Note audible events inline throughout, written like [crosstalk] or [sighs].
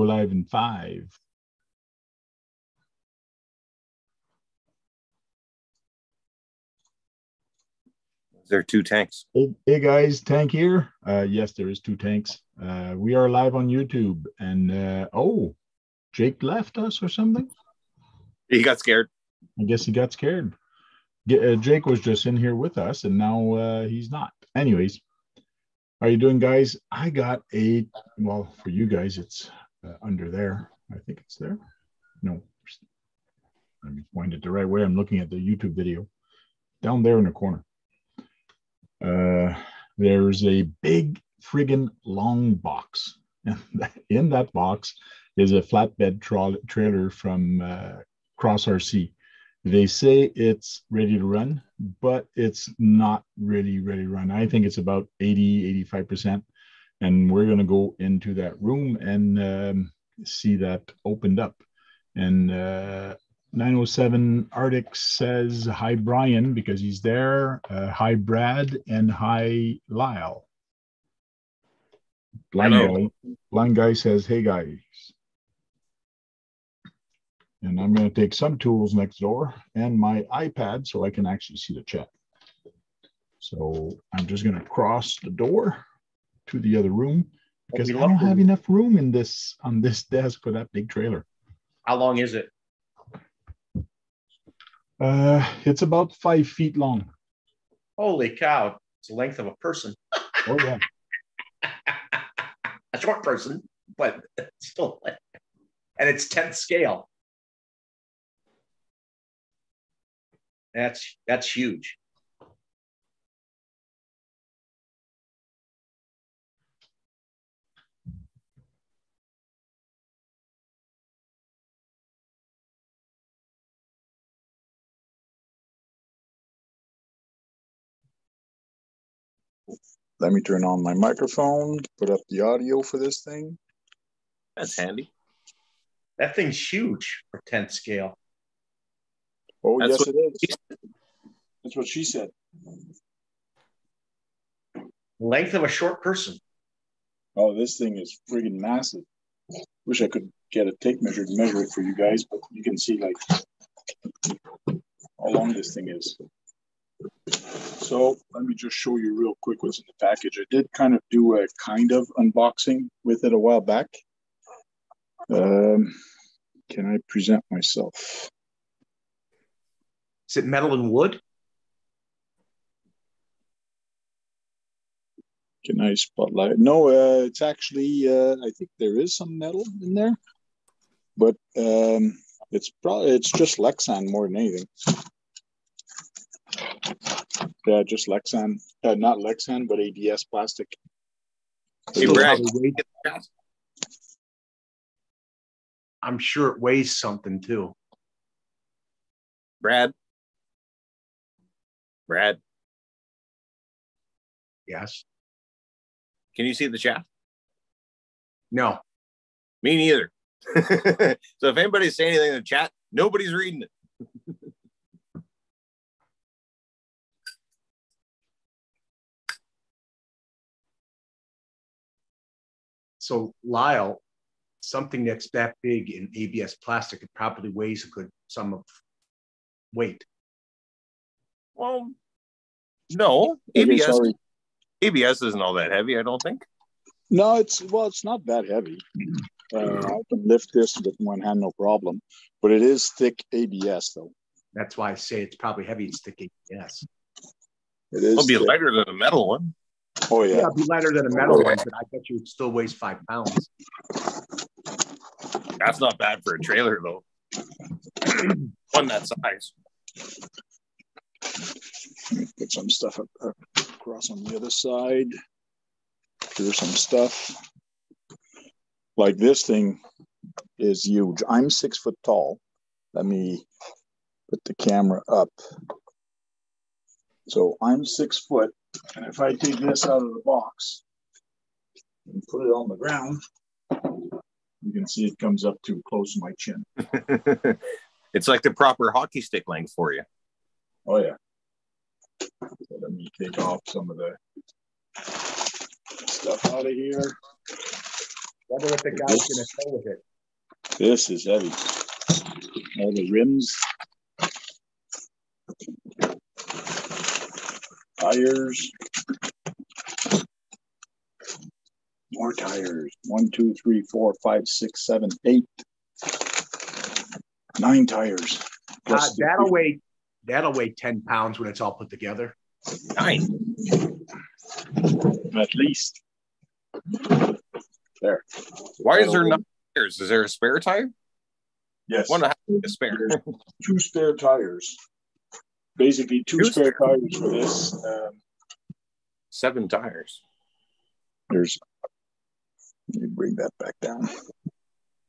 go live in five. There are two tanks. Hey, hey guys, tank here. Uh, yes, there is two tanks. Uh, we are live on YouTube, and uh, oh, Jake left us or something. He got scared. I guess he got scared. Uh, Jake was just in here with us, and now uh, he's not. Anyways, how you doing, guys? I got a well for you guys. It's uh, under there. I think it's there. No, let me point it the right way. I'm looking at the YouTube video down there in the corner. Uh, there's a big friggin' long box. And [laughs] in that box is a flatbed tra- trailer from uh, Cross RC. They say it's ready to run, but it's not really ready to run. I think it's about 80, 85%. And we're going to go into that room and um, see that opened up. And uh, 907 Arctic says hi, Brian, because he's there. Uh, hi, Brad, and hi, Lyle. Blind guy, blind guy says, hey, guys. And I'm going to take some tools next door and my iPad so I can actually see the chat. So I'm just going to cross the door to the other room because we I don't have enough room in this on this desk for that big trailer. How long is it? Uh, it's about five feet long. Holy cow. It's the length of a person. [laughs] Oh yeah. a short person, but [laughs] still. And it's 10th scale. That's that's huge. Let me turn on my microphone, put up the audio for this thing. That's handy. That thing's huge for 10th scale. Oh That's yes, it is. That's what she said. Length of a short person. Oh, this thing is friggin' massive. Wish I could get a tape measure to measure it for you guys, but you can see like how long this thing is. So let me just show you real quick what's in the package. I did kind of do a kind of unboxing with it a while back. Um, can I present myself? Is it metal and wood? Can I spotlight? No, uh, it's actually uh, I think there is some metal in there, but um, it's probably it's just Lexan more than anything. Yeah, just Lexan, uh, not Lexan, but ABS plastic. Hey, Brad. I'm sure it weighs something too. Brad. Brad, Yes. can you see the chat? No. Me neither. [laughs] so if anybody's saying anything in the chat, nobody's reading it. So Lyle, something that's that big in ABS plastic, it probably weighs a good sum of weight. Well, no. ABS. ABS isn't all that heavy, I don't think. No, it's well, it's not that heavy. Uh, I can lift this with one hand, no problem. But it is thick ABS, though. That's why I say it's probably heavy. It's thick ABS. It is. It'll be thick. lighter than a metal one. Oh Yeah, yeah. it'd be lighter than a metal one, but I bet you it still weighs five pounds. That's not bad for a trailer though. [clears throat] one that size. Let put some stuff up, up across on the other side. Here's some stuff. Like this thing is huge. I'm six foot tall. Let me put the camera up. So I'm six foot, and if I take this out of the box and put it on the ground, you can see it comes up too close to my chin. [laughs] it's like the proper hockey stick length for you. Oh yeah. So let me take off some of the stuff out of here. Wonder what the guy's gonna say with it. This is heavy. All the rims. Tires. More tires. One, two, three, four, five, six, seven, eight. Nine tires. Uh, that'll weigh that'll weigh 10 pounds when it's all put together. Nine. at least. There. Why is there nine tires? Is there a spare tire? Yes. One and a half a spare. There's two spare tires. Basically, two Two spare tires for this. Um, Seven tires. there's. Let me bring that back down.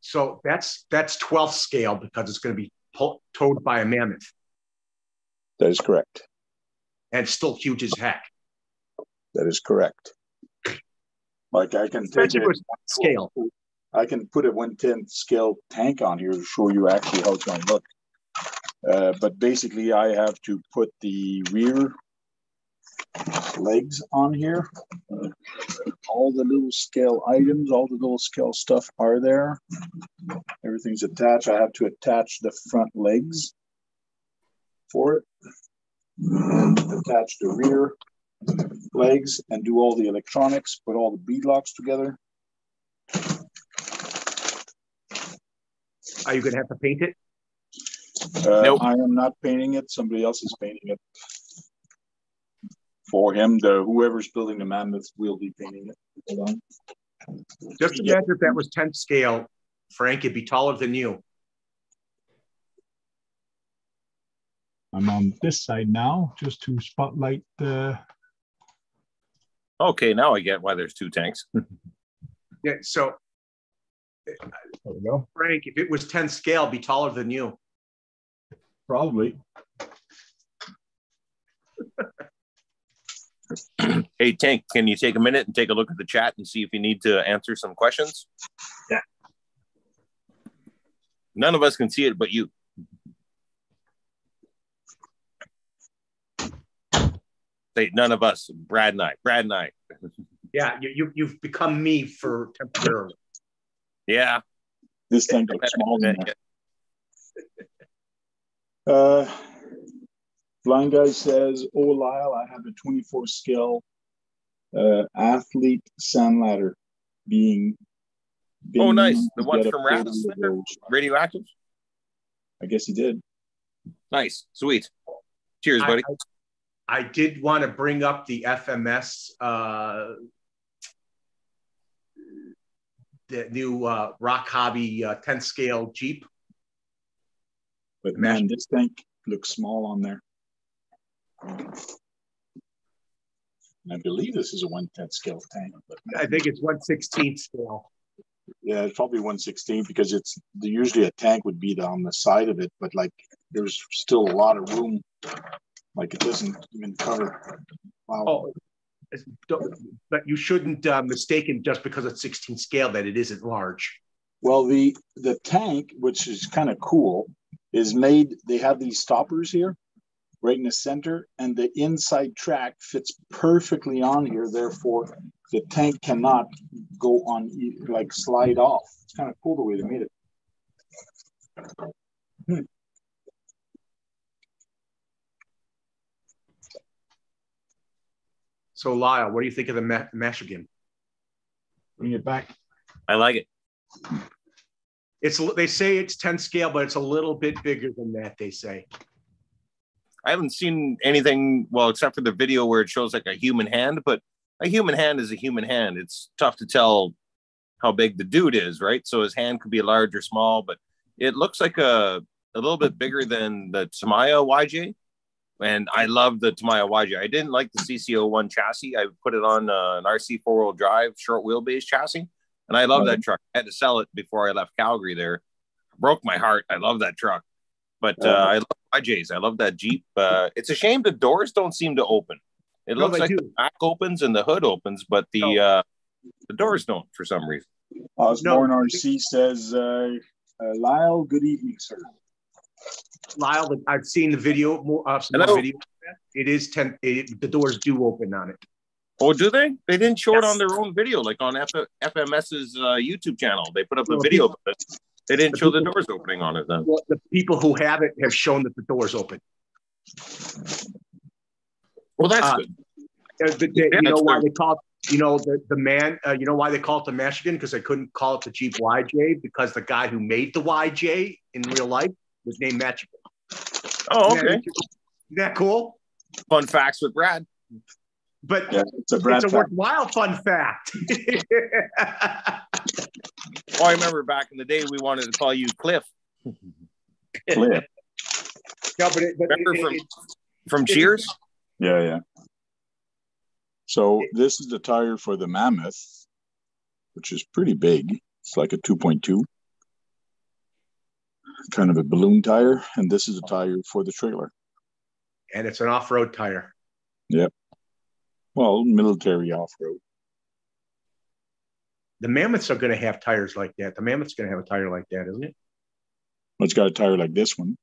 So that's that's 12th scale because it's going to be pull, towed by a mammoth That is correct. and it's still huge as heck. That is correct. Like I can take Especially it, scale. I can put a one tenth scale tank on here to show you actually how it's going to look. Uh, but basically, I have to put the rear legs on here. All the little scale items, all the little scale stuff are there. Everything's attached. I have to attach the front legs for it. Attach the rear legs and do all the electronics, put all the bead locks together. Are you going to have to paint it? Uh, Nope. I am not painting it. Somebody else is painting it for him. The whoever's building the mammoth will be painting it. Hold on. Just imagine if that was 10th scale, Frank, it'd be taller than you. I'm on this side now, just to spotlight the. Okay, now I get why there's two tanks. [laughs] Yeah, so There we go. Frank, if it was 10 scale, be taller than you. Probably. [clears throat] Hey, Tank, can you take a minute and take a look at the chat and see if you need to answer some questions? Yeah. None of us can see it but you. Say none of us, Brad and I. Brad and I. [laughs] Yeah, you, you, you've become me for temporarily. Yeah. This tank looks small. In there. Uh, blind guy says, "Oh, Lyle, I have a 24 scale uh, athlete sand ladder being." Oh, nice. The one from 40 Radisson of there? those. Radioactive? I guess he did. Nice. Sweet. Cheers, I- buddy. I, I did want to bring up the FMS, uh, the new uh, Rochobby uh, 10 scale Jeep. But man, this tank looks small on there. I believe this is a 110 scale tank, but I think it's 116 scale. yeah, it's probably 116 because it's usually a tank would be on the side of it, but like there's still a lot of room. Like it doesn't even cover. Wow. Oh, but you shouldn't uh, mistake it just because it's 16 scale that it isn't large. Well, the the tank, which is kind of cool, is made. They have these stoppers here, right in the center, and the inside track fits perfectly on here. Therefore, the tank cannot go on e- like slide off. It's kind of cool the way they made it. Hmm. So, Lyle, what do you think of the me- mesh again? Bring it back. I like it. It's they say it's 10 scale, but it's a little bit bigger than that. They say. I haven't seen anything, well, except for the video where it shows like a human hand, but a human hand is a human hand. It's tough to tell how big the dude is, right? So his hand could be large or small, but it looks like a, a little bit bigger than the Tamiya YJ. And I love the Tamiya YJ. I didn't like the CC01 chassis. I put it on uh, an RC four wheel drive, short wheelbase chassis. And I love that truck. I had to sell it before I left Calgary there. Broke my heart. I love that truck. But uh, I love YJs. I love that Jeep. Uh, it's a shame the doors don't seem to open. It No, looks like do. the back opens and the hood opens, but the No. uh, the doors don't for some reason. Osborne RC says, uh, uh, Lyle, good evening, sir. Lyle, I've seen the video, more uh, some Hello. video. It is 10. It, the doors do open on it. Oh, do they? They didn't show yes. it on their own video, like on F- FMS's uh, YouTube channel. They put up a video, but they didn't show the doors opening on it. Then well, the people who have it have shown that the doors open. Well, that's uh, good. The, the, yeah, you know why good. they call it, you know the the man. Uh, you know why they call it the Mashigan because they couldn't call it the Jeep YJ because the guy who made the YJ in real life was named Mashigan. Oh, okay. Isn't that cool? Fun facts with Brad. But yeah, it's a, it's a worthwhile fun fact. [laughs] oh, I remember back in the day we wanted to call you Cliff. Cliff. No, but, it, but remember it, from it, from Cheers. Yeah, yeah. So this is the tire for the Mammoth, which is pretty big. It's like a 2.2, kind of a balloon tire, and this is a tire for the trailer. And it's an off-road tire. Yep. Well, military off road. The Mammoths are going to have tires like that. The Mammoth's going to have a tire like that, isn't it? Well, it's got a tire like this one.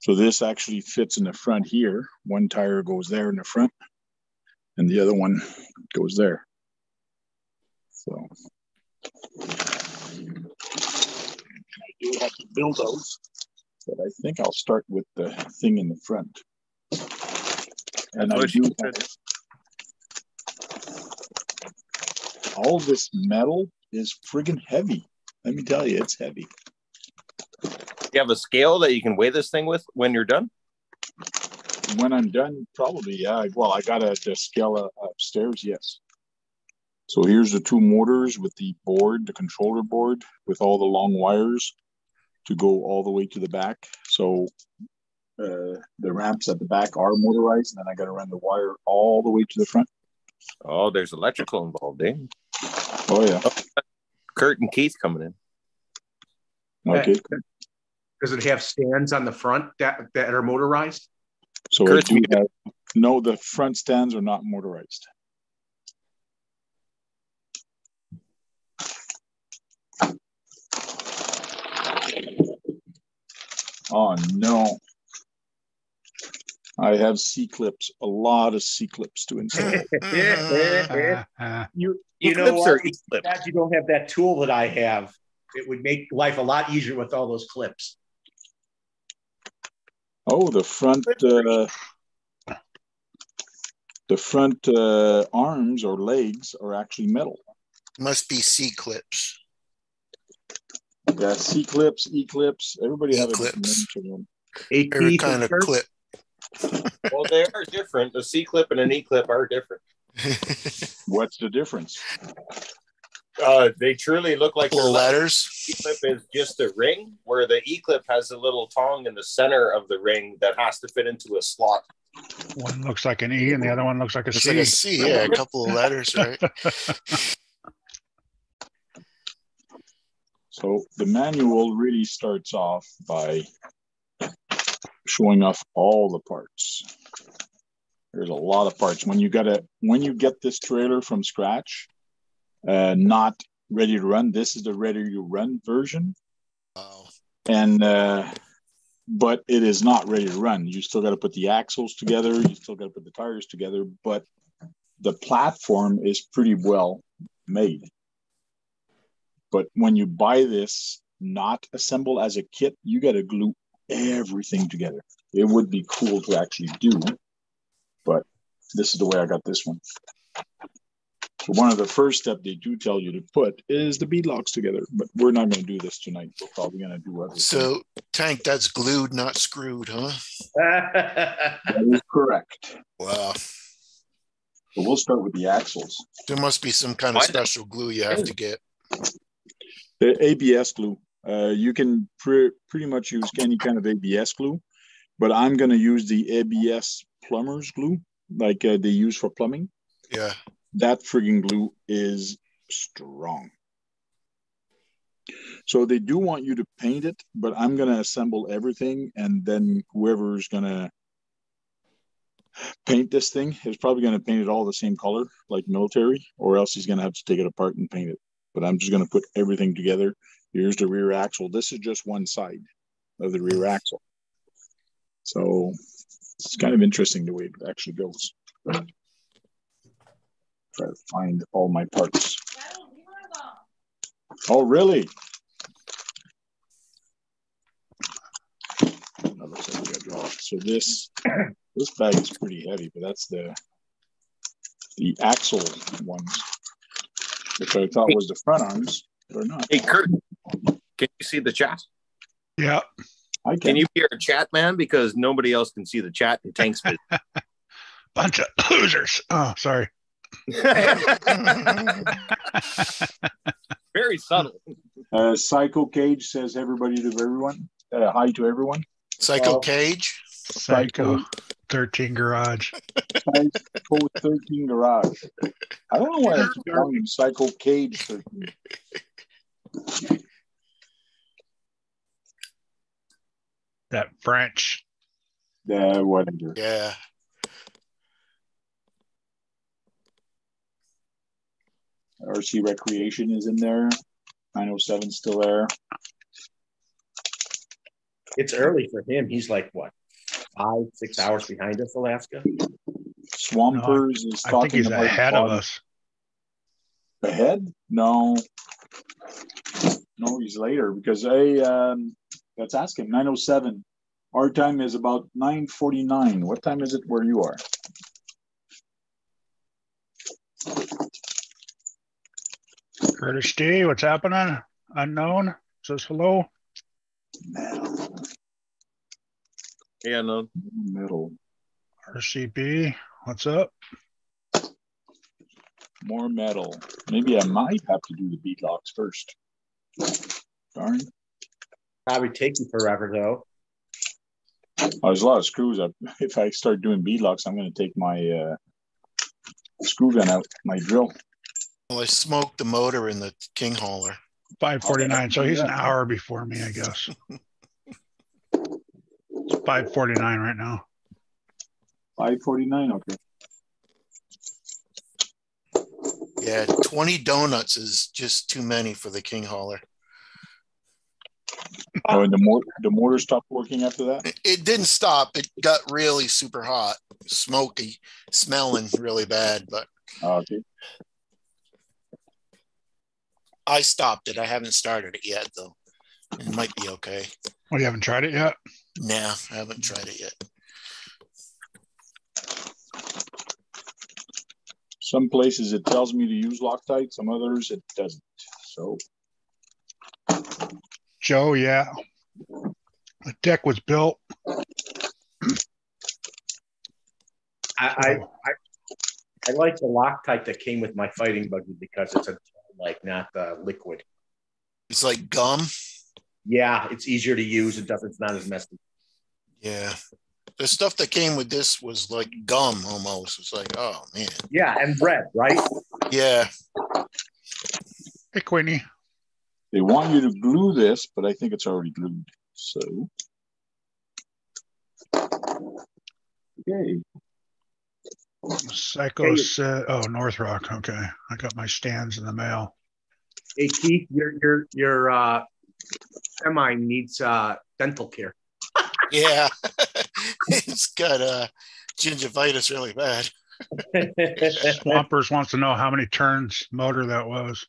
So this actually fits in the front here. One tire goes there in the front, and the other one goes there. So I do have to build those, but I think I'll start with the thing in the front. And I do have, all this metal is friggin' heavy. Let me tell you, it's heavy. You have a scale that you can weigh this thing with when you're done? When I'm done, probably, yeah. Well, I got a, a scale upstairs, yes. So here's the two motors with the board, the controller board, with all the long wires to go all the way to the back. So uh, the ramps at the back are motorized, and then I got to run the wire all the way to the front. Oh, there's electrical involved, eh? Oh yeah. Kurt and Keith coming in. Okay. Does it have stands on the front that, that are motorized? So Kurt, do have, no, the front stands are not motorized. Oh no. I have C clips, a lot of C clips to install. [laughs] [laughs] you you know what? Glad you don't have that tool that I have. It would make life a lot easier with all those clips. Oh, the front uh, the front uh, arms or legs are actually metal. Must be C clips. Yeah, C clips, E clips. Everybody has a Every kind of clip [laughs] well, they are different. The C clip and an E clip are different. [laughs] What's the difference? Uh, they truly look like their letters. E clip is just a ring, where the E clip has a little tongue in the center of the ring that has to fit into a slot. One looks like an E, and the other one looks like a it's C. Like a C, yeah, a couple of letters, right? [laughs] so the manual really starts off by showing off all the parts. There's a lot of parts. When you got it, when you get this trailer from scratch, uh, not ready to run, this is the ready to run version. Wow. And uh, but it is not ready to run. You still got to put the axles together. You still got to put the tires together. But the platform is pretty well made. But when you buy this not assembled as a kit, you got to glue everything together. It would be cool to actually do, but this is the way I got this one. So one of the first step they do tell you to put is the bead locks together, but we're not going to do this tonight. We're probably going to do other. So tank, that's glued, not screwed, huh? [laughs] that is correct. Wow. So we'll start with the axles. There must be some kind of special glue you have to get. The ABS glue. Uh, you can pre- pretty much use any kind of ABS glue, but I'm going to use the ABS plumber's glue, like uh, they use for plumbing. Yeah. That frigging glue is strong. So they do want you to paint it, but I'm going to assemble everything, and then whoever's going to paint this thing is probably going to paint it all the same color, like military, or else he's going to have to take it apart and paint it. But I'm just going to put everything together Here's the rear axle. This is just one side of the rear axle. So it's kind of interesting the way it actually goes. Try to find all my parts. Oh, really? So this this bag is pretty heavy, but that's the the axle ones, which I thought was the front arms, but are not. Hey, Kurt, can you see the chat? Yeah. I can. Can you hear a chat, man? Because nobody else can see the chat in Tank's business. [laughs] Bunch of losers. Oh, sorry. [laughs] Very subtle. Uh, Psycho Cage says everybody to everyone. Uh, hi to everyone. Psycho Oh. Cage. Psycho 13 Garage. Psycho 13 Garage. I don't know why I keep calling him Psycho Cage 13. That French. Uh, whatever. Yeah. RC Recreation is in there. 907 still there. It's early for him. He's like what, five, six hours behind us, Alaska. Swampers is I talking think he's ahead of us. Ahead? No. No, he's later because I um let's ask him. 907. Our time is about 949. What time is it where you are? Curtis D, what's happening? Unknown says hello. Metal. Yeah, no. Metal. RCB, what's up? More metal. Maybe I might have to do the bead locks first. Darn. Probably take you forever though. Oh, there's a lot of screws up. [laughs] If I start doing bead locks, I'm going to take my uh, screw gun out, my drill. Well, I smoked the motor in the King Hauler. 549. So he's an hour before me, I guess. [laughs] It's 549 right now. 549, okay. Yeah, 20 donuts is just too many for the King Hauler. Oh, and the, mor- the motor stopped working after that? It, it didn't stop. It got really super hot, smoky, smelling really bad, but Oh, okay. I stopped it. I haven't started it yet, though. It might be okay. Well, you haven't tried it yet? Nah, I haven't tried it yet. Some places it tells me to use Loctite, some others it doesn't. So, Joe, yeah. The deck was built. I, I, I, I like the Loctite that came with my fighting buggy because it's a like not the liquid. It's like gum. Yeah, it's easier to use. It doesn't. It's not as messy. Yeah. The stuff that came with this was like gum almost. It's like, oh man. Yeah, and red, right? Yeah. Hey, Queenie. they want you to glue this, but I think it's already glued. So, okay. Psycho said, oh, North Rock. Okay. I got my stands in the mail. Hey Keith, your your your uh, semi needs uh, dental care. [laughs] Yeah. [laughs] it's got uh gingivitis really bad. [laughs] Swampers wants to know how many turns motor that was.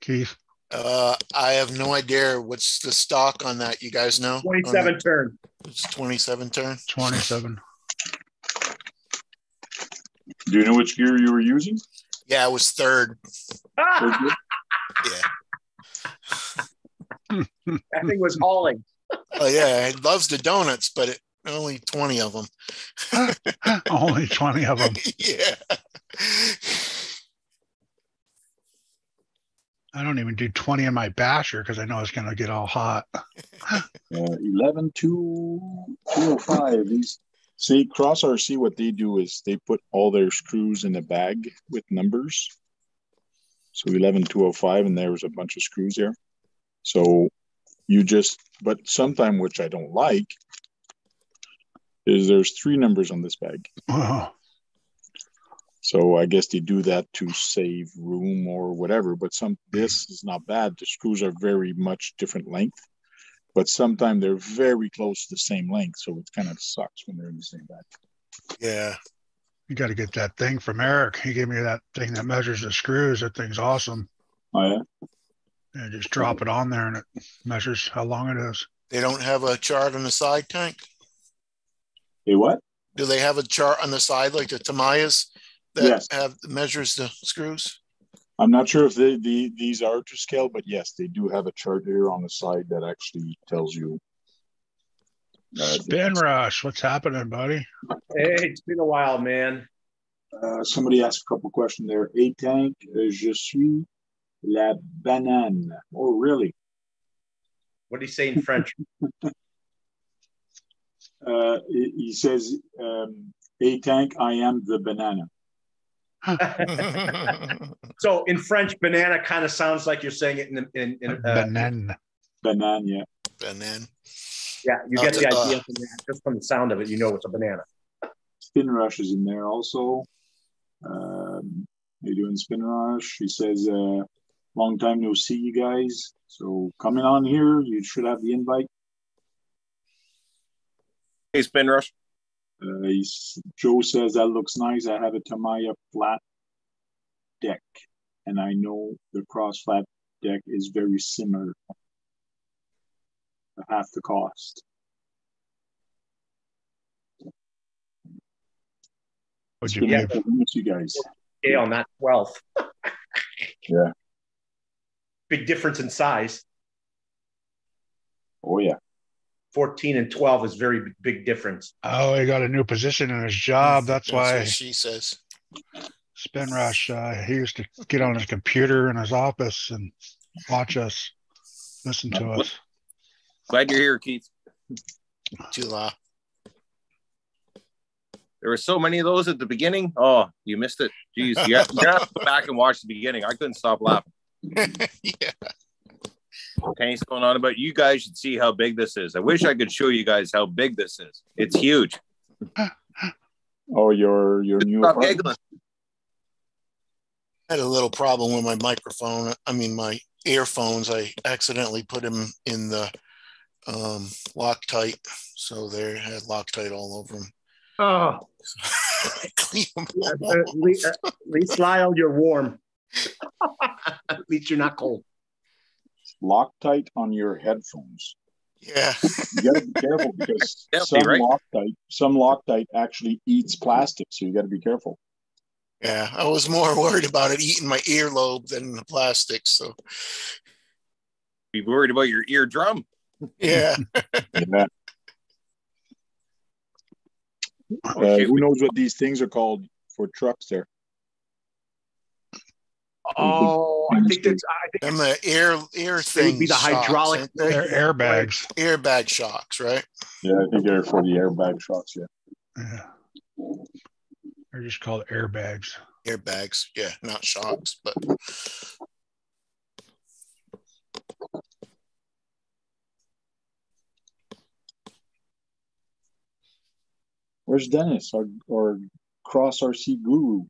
Keith. Uh I have no idea what's the stock on that. You guys know? Twenty-seven turn. It's 27 turn. 27. Do you know which gear you were using? Yeah, it was third. Third gear? Yeah. That thing was hauling. Oh yeah, he loves the donuts, but it only 20 of them. [laughs] Only 20 of them. [laughs] yeah. I don't even do 20 in my basher because I know it's going to get all hot. [laughs] Uh, 11 2 205. These see Cross RC. What they do is they put all their screws in a bag with numbers. So 11 205, and there was a bunch of screws there. So you just, but sometime which I don't like is there's three numbers on this bag. So I guess they do that to save room or whatever. But some this is not bad. The screws are very much different length, but sometimes they're very close to the same length. So it kind of sucks when they're in the same bag. Yeah. You got to get that thing from Eric. He gave me that thing that measures the screws. That thing's awesome. Oh yeah. And just drop it on there and it measures how long it is. They don't have a chart on the side tank. Hey, what? Do they have a chart on the side like the Tamiyas that Yes. have measures the screws? I'm not sure if they, the these are to scale, but yes, they do have a chart here on the side that actually tells you. uh, Spin rush. What's happening, buddy? Hey, it's been a while, man. Uh, somebody asked a couple questions there. A tank, je suis la banane. Oh, really? What do you say in French? [laughs] Uh, he he says, um, A tank, I am the banana. [laughs] so in French, banana kind of sounds like you're saying it in in, in uh, Banana. Banana, yeah. and then yeah. You get the Uh, idea from that. just from the sound of it. You know it's a banana. Spin Rush is in there also. Um, how you doing, Spin Rush? He says, uh, long time no see you guys. So coming on here, you should have the invite. Hey, Spin Rush. Uh, he's, Joe says that looks nice. I have a Tamiya flat deck, and I know the cross flat deck is very similar, half the cost. Would It's you been be nice to you guys. Scale, not twelfth. Yeah. Big difference in size. Oh yeah, 14 and 12 is very big- big difference. Oh, he got a new position in his job. That's why what she says. Spin Rush. Uh, he used to get on his computer in his office and watch us, listen to us. Glad you're here, Keith. Tula. There were so many of those at the beginning. Oh, you missed it. Jeez, you have, you have to go [laughs] back and watch the beginning. I couldn't stop laughing. [laughs] yeah. Kenny's going on about you guys should see how big this is. I wish I could show you guys how big this is. It's huge. oh your your new Stop apartment? giggling. I had a little problem with my microphone. I mean, my earphones. I accidentally put them in the um, Loctite, so they had Loctite all over them. Oh, [laughs] Clean 'em at all. least, at least Lyle, you're warm. [laughs] at least you're not cold. Loctite on your headphones. Yeah. You got to be careful because [laughs] Healthy, some right? Loctite, some Loctite actually eats plastic, so you got to be careful. Yeah. I was more worried about it eating my earlobe than the plastic. So, Be worried about your eardrum. yeah. [laughs] Yeah. Oh, Uh, who knows what these things are called for trucks? There. Oh, I think that's. I think And the air air They thing. would be the hydraulic Shocks, They're airbags. airbag shocks, right? Yeah, I think they're for the airbag shocks. Yeah. Yeah. They're just called airbags. Airbags. Yeah, not shocks, but Where's Dennis, our, our cross RC guru?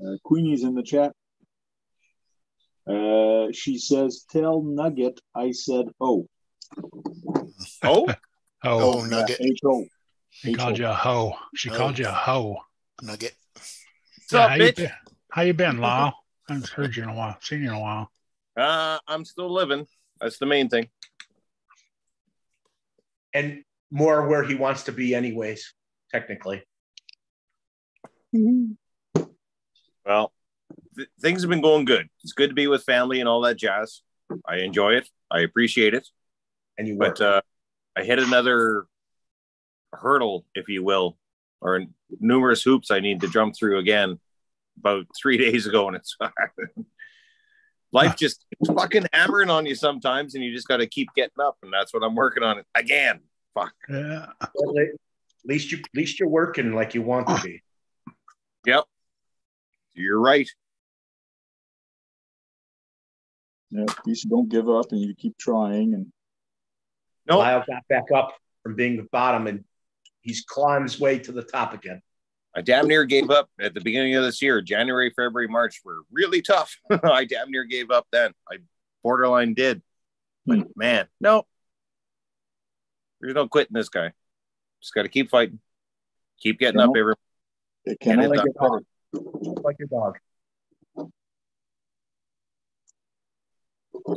Uh, Queenie's in the chat. Uh, she says, "Tell Nugget I said oh." Oh, [laughs] Oh, oh nugget, H O. she called you a hoe. She Oh. called you a hoe. nugget. what's up, how, you bitch? been? how you been, Lyle? I haven't heard you in a while. Seen you in a while. Uh, I'm still living. That's the main thing. and more where he wants to be, anyways. Technically, Well, th- things have been going good. It's good to be with family and all that jazz. I enjoy it. I appreciate it. and you work. But uh, I hit another hurdle, if you will, or numerous hoops I need to jump through again about three [laughs] days ago, and it's [laughs] life just fucking hammering on you sometimes, and you just got to keep getting up, and that's what I'm working on again. Fuck. Yeah. Well, at least you, at least you're working like you want to be. Yep. You're right. Yeah, at you don't give up and you keep trying. And No, Lyle got back up from being the bottom, and he's climbed his way to the top again. I damn near gave up at the beginning of this year. January, February, March were really tough. [laughs] I damn near gave up then. I borderline did. But hmm. man, no. There's no quitting this guy. Just got to keep fighting. Keep getting up every It cannot like be your dog. Like your dog.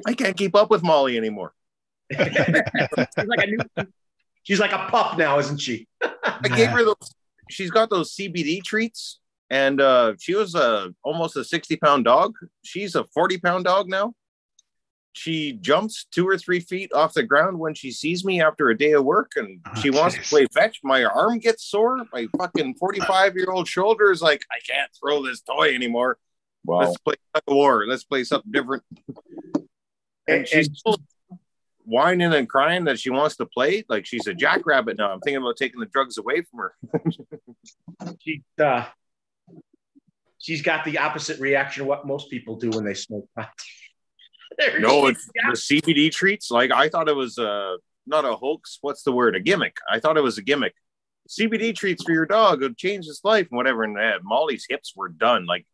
I can't keep up with Molly anymore. [laughs] she's like a new. [laughs] She's like a pup now, isn't she? [laughs] I gave her those. She's got those CBD treats, and uh, she was a almost a sixty pound dog. She's a forty pound dog now. She jumps two or three feet off the ground when she sees me after a day of work, and Oh, she wants to play fetch. My arm gets sore. My fucking forty five year old shoulder is like, I can't throw this toy anymore. Wow. Let's play tug of war. Let's play something different. And, And- she's still whining and crying that she wants to play. Like she's a jackrabbit now. I'm thinking about taking the drugs away from her. [laughs] She, uh, she's got the opposite reaction of what most people do when they smoke pot. [laughs] There No, she it's the CBD treats. Like I thought it was uh not a hoax. What's the word? A gimmick. I thought it was a gimmick. CBD treats for your dog would change his life and whatever. And uh, Molly's hips were done. Like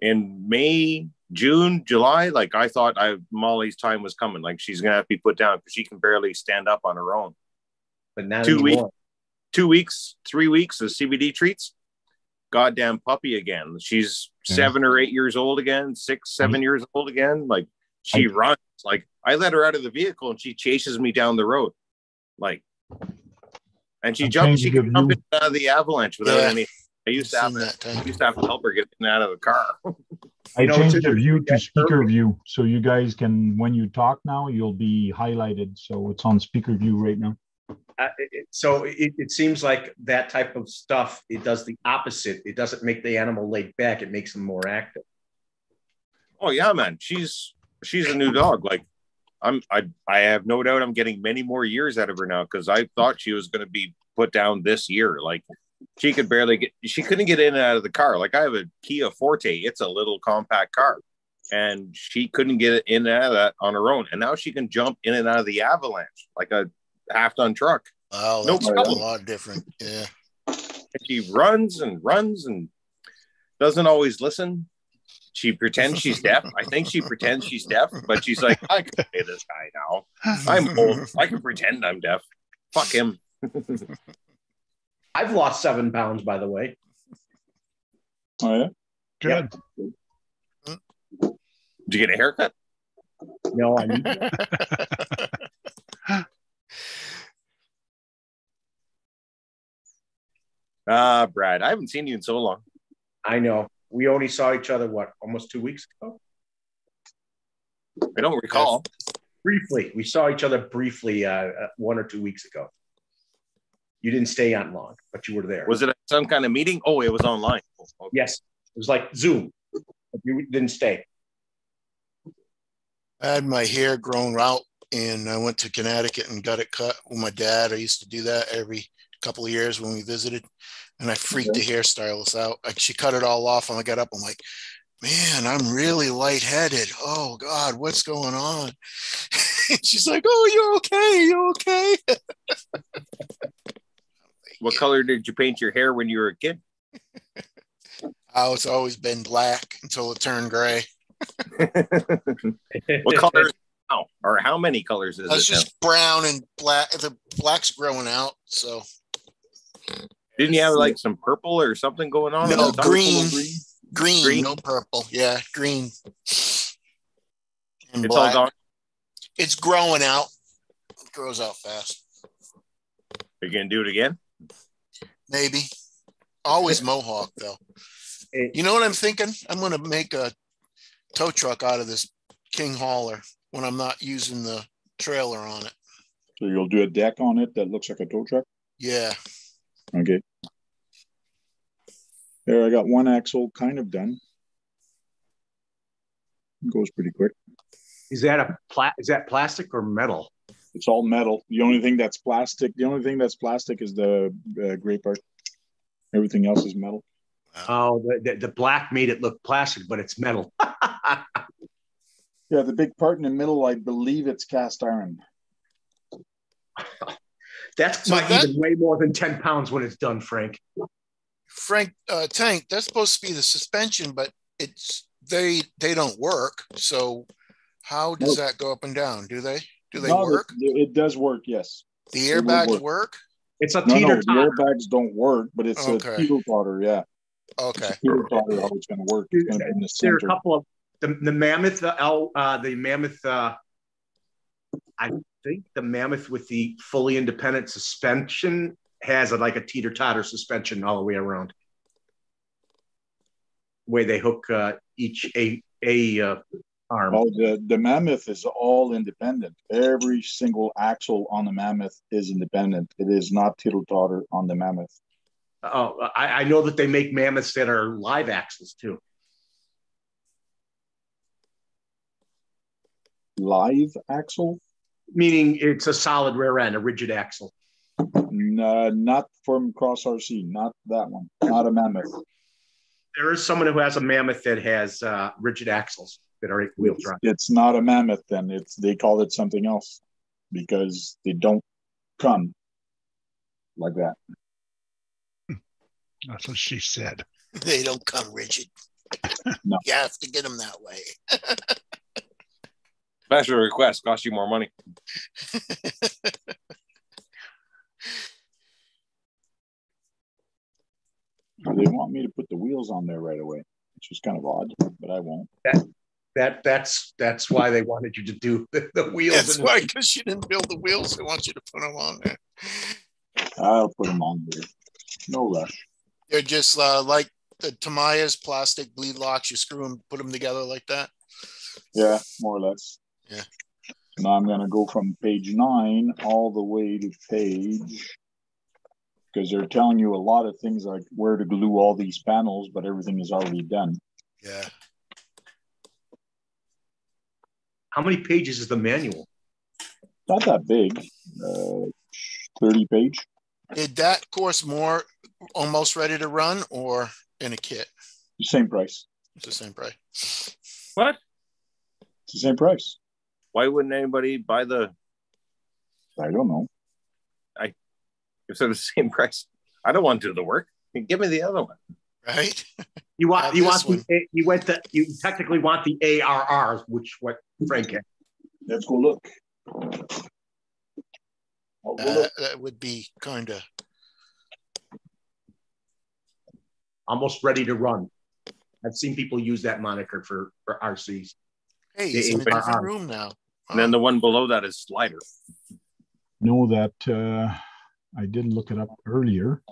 in May, June, July. Like I thought, I Molly's time was coming. Like she's gonna have to be put down because she can barely stand up on her own. but now Two weeks, Two weeks, three weeks of CBD treats. Goddamn puppy again. She's Yeah. seven or eight years old again. Six, seven years old again. Like she runs. Like I let her out of the vehicle and she chases me down the road. Like, and she I'm jumps. She changing can the jump out of the avalanche without Yeah. any. I used to have Seen to, that I used to have to help her get in out of the car. [laughs] I know, changed the view to interesting, speaker view, so you guys can, when you talk now, you'll be highlighted. So it's on speaker view right now. Uh, it- it- so it, it seems like that type of stuff it does the opposite it doesn't make the animal laid back it makes them more active Oh yeah, man. She's she's a new dog. Like I'm I I have no doubt I'm getting many more years out of her now because I thought she was gonna be put down this year. Like she could barely get she couldn't get in and out of the car. Like I have a Kia Forte, it's a little compact car. And she couldn't get in and out of that on her own. And now she can jump in and out of the avalanche like a half ton truck. Wow, No that's a lot different. Yeah. And she runs and runs and doesn't always listen. She pretends she's deaf. I think she pretends she's deaf, but she's like, I can play this guy now. I'm old. I can pretend I'm deaf. Fuck him. i've lost seven pounds by the way Oh, yeah? Good. Did you get a haircut? no i need [laughs] Ah, Brad, I haven't seen you in so long. i know we only saw each other what almost two weeks ago I don't recall. briefly we saw each other briefly uh, uh, one or two weeks ago you didn't stay on long but you were there Was it some kind of meeting? Oh, it was online. Okay. yes it was like zoom but you didn't stay I had my hair grown out and I went to Connecticut and got it cut with my dad. I used to do that every couple of years when we visited. And I freaked the mm-hmm. hairstylist out. Like she cut it all off and I got up. I'm like, man, I'm really lightheaded. Oh God, what's going on? [laughs] She's like, Oh, you're okay. You're okay. [laughs] What color did you paint your hair when you were a kid? [laughs] Oh, it's always been black until it turned gray. what color is it now? Or how many colors is It's it now? just brown and black. The black's growing out. So Didn't you have like some purple or something going on? No, Or something? green. green, Green? no purple. Yeah, green. And It's black. all gone. It's growing out. It grows out fast. Are you gonna do it again? Maybe. Always mohawk though. You know what I'm thinking? I'm gonna make a tow truck out of this King hauler when I'm not using the trailer on it. So you'll do a deck on it that looks like a tow truck? Yeah. Okay. There, I got one axle kind of done. It goes pretty quick. is that a pla- is that plastic or metal It's all metal. The only thing that's plastic, the only thing that's plastic is the uh, gray part. Everything else is metal. Oh, the, the, the black made it look plastic, but it's metal. [laughs] Yeah, the big part in the middle, I believe it's cast iron. [laughs] That's So might that- even weigh more than 10 pounds when it's done, Frank. Frank uh, Tank, that's supposed to be the suspension, but it's they they don't work. So how does Nope. that go up and down? Do they do they No, work? It, it does work, yes. The airbags work. work. It's a teeter No, no, teeter the airbags don't work, but it's Okay. a teeter totter, yeah. Okay. Peter taught her how it's going to work. It's going to be in the There are a couple of the, the mammoth, the L, uh, the mammoth. Uh, I think the mammoth with the fully independent suspension has a, like a teeter totter suspension all the way around, where they hook uh, each a a uh, arm. Oh, the, the mammoth is all independent. Every single axle on the mammoth is independent. It is not teeter totter on the mammoth. Oh, I, I know that they make mammoths that are live axles too. Live axle? Meaning it's a solid rear end, a rigid axle. No, not from Cross RC. Not that one. Not a mammoth. There is someone who has a mammoth that has uh, rigid axles that are wheel drive. It's not a mammoth. Then it's they call it something else because they don't come like that. [laughs] That's what she said. They don't come rigid. No. You have to get them that way. [laughs] Special request cost you more money. They want me to put the wheels on there right away, which is kind of odd, but I won't. That that's that's why they wanted you to do [laughs] the, the wheels. That's and- why, because you didn't build the wheels. They want you to put them on there. I'll put them on there. No rush. They're just uh, like the Tamiya's plastic bead locks. You screw them, put them together like that. Yeah, more or less. Yeah. Now I'm going to go from page nine all the way to page because they're telling you a lot of things like where to glue all these panels, but everything is already done. Yeah. How many pages is the manual? Not that big, uh, 30 page. Did that course more almost ready to run or in a kit? Same price. It's the same price. What? It's the same price. Why wouldn't anybody buy the I don't know. I if they're the same [laughs] price? I don't want to do the work. Give me the other one. Right? You want you this want the, you went the you technically want the ARRs, which what Frank had. Let's go look. Uh, that would be kind of almost ready to run. I've seen people use that moniker for for RCs. hey, it's in a different room now. And then the one below that is slider. Know that uh, I did look it up earlier.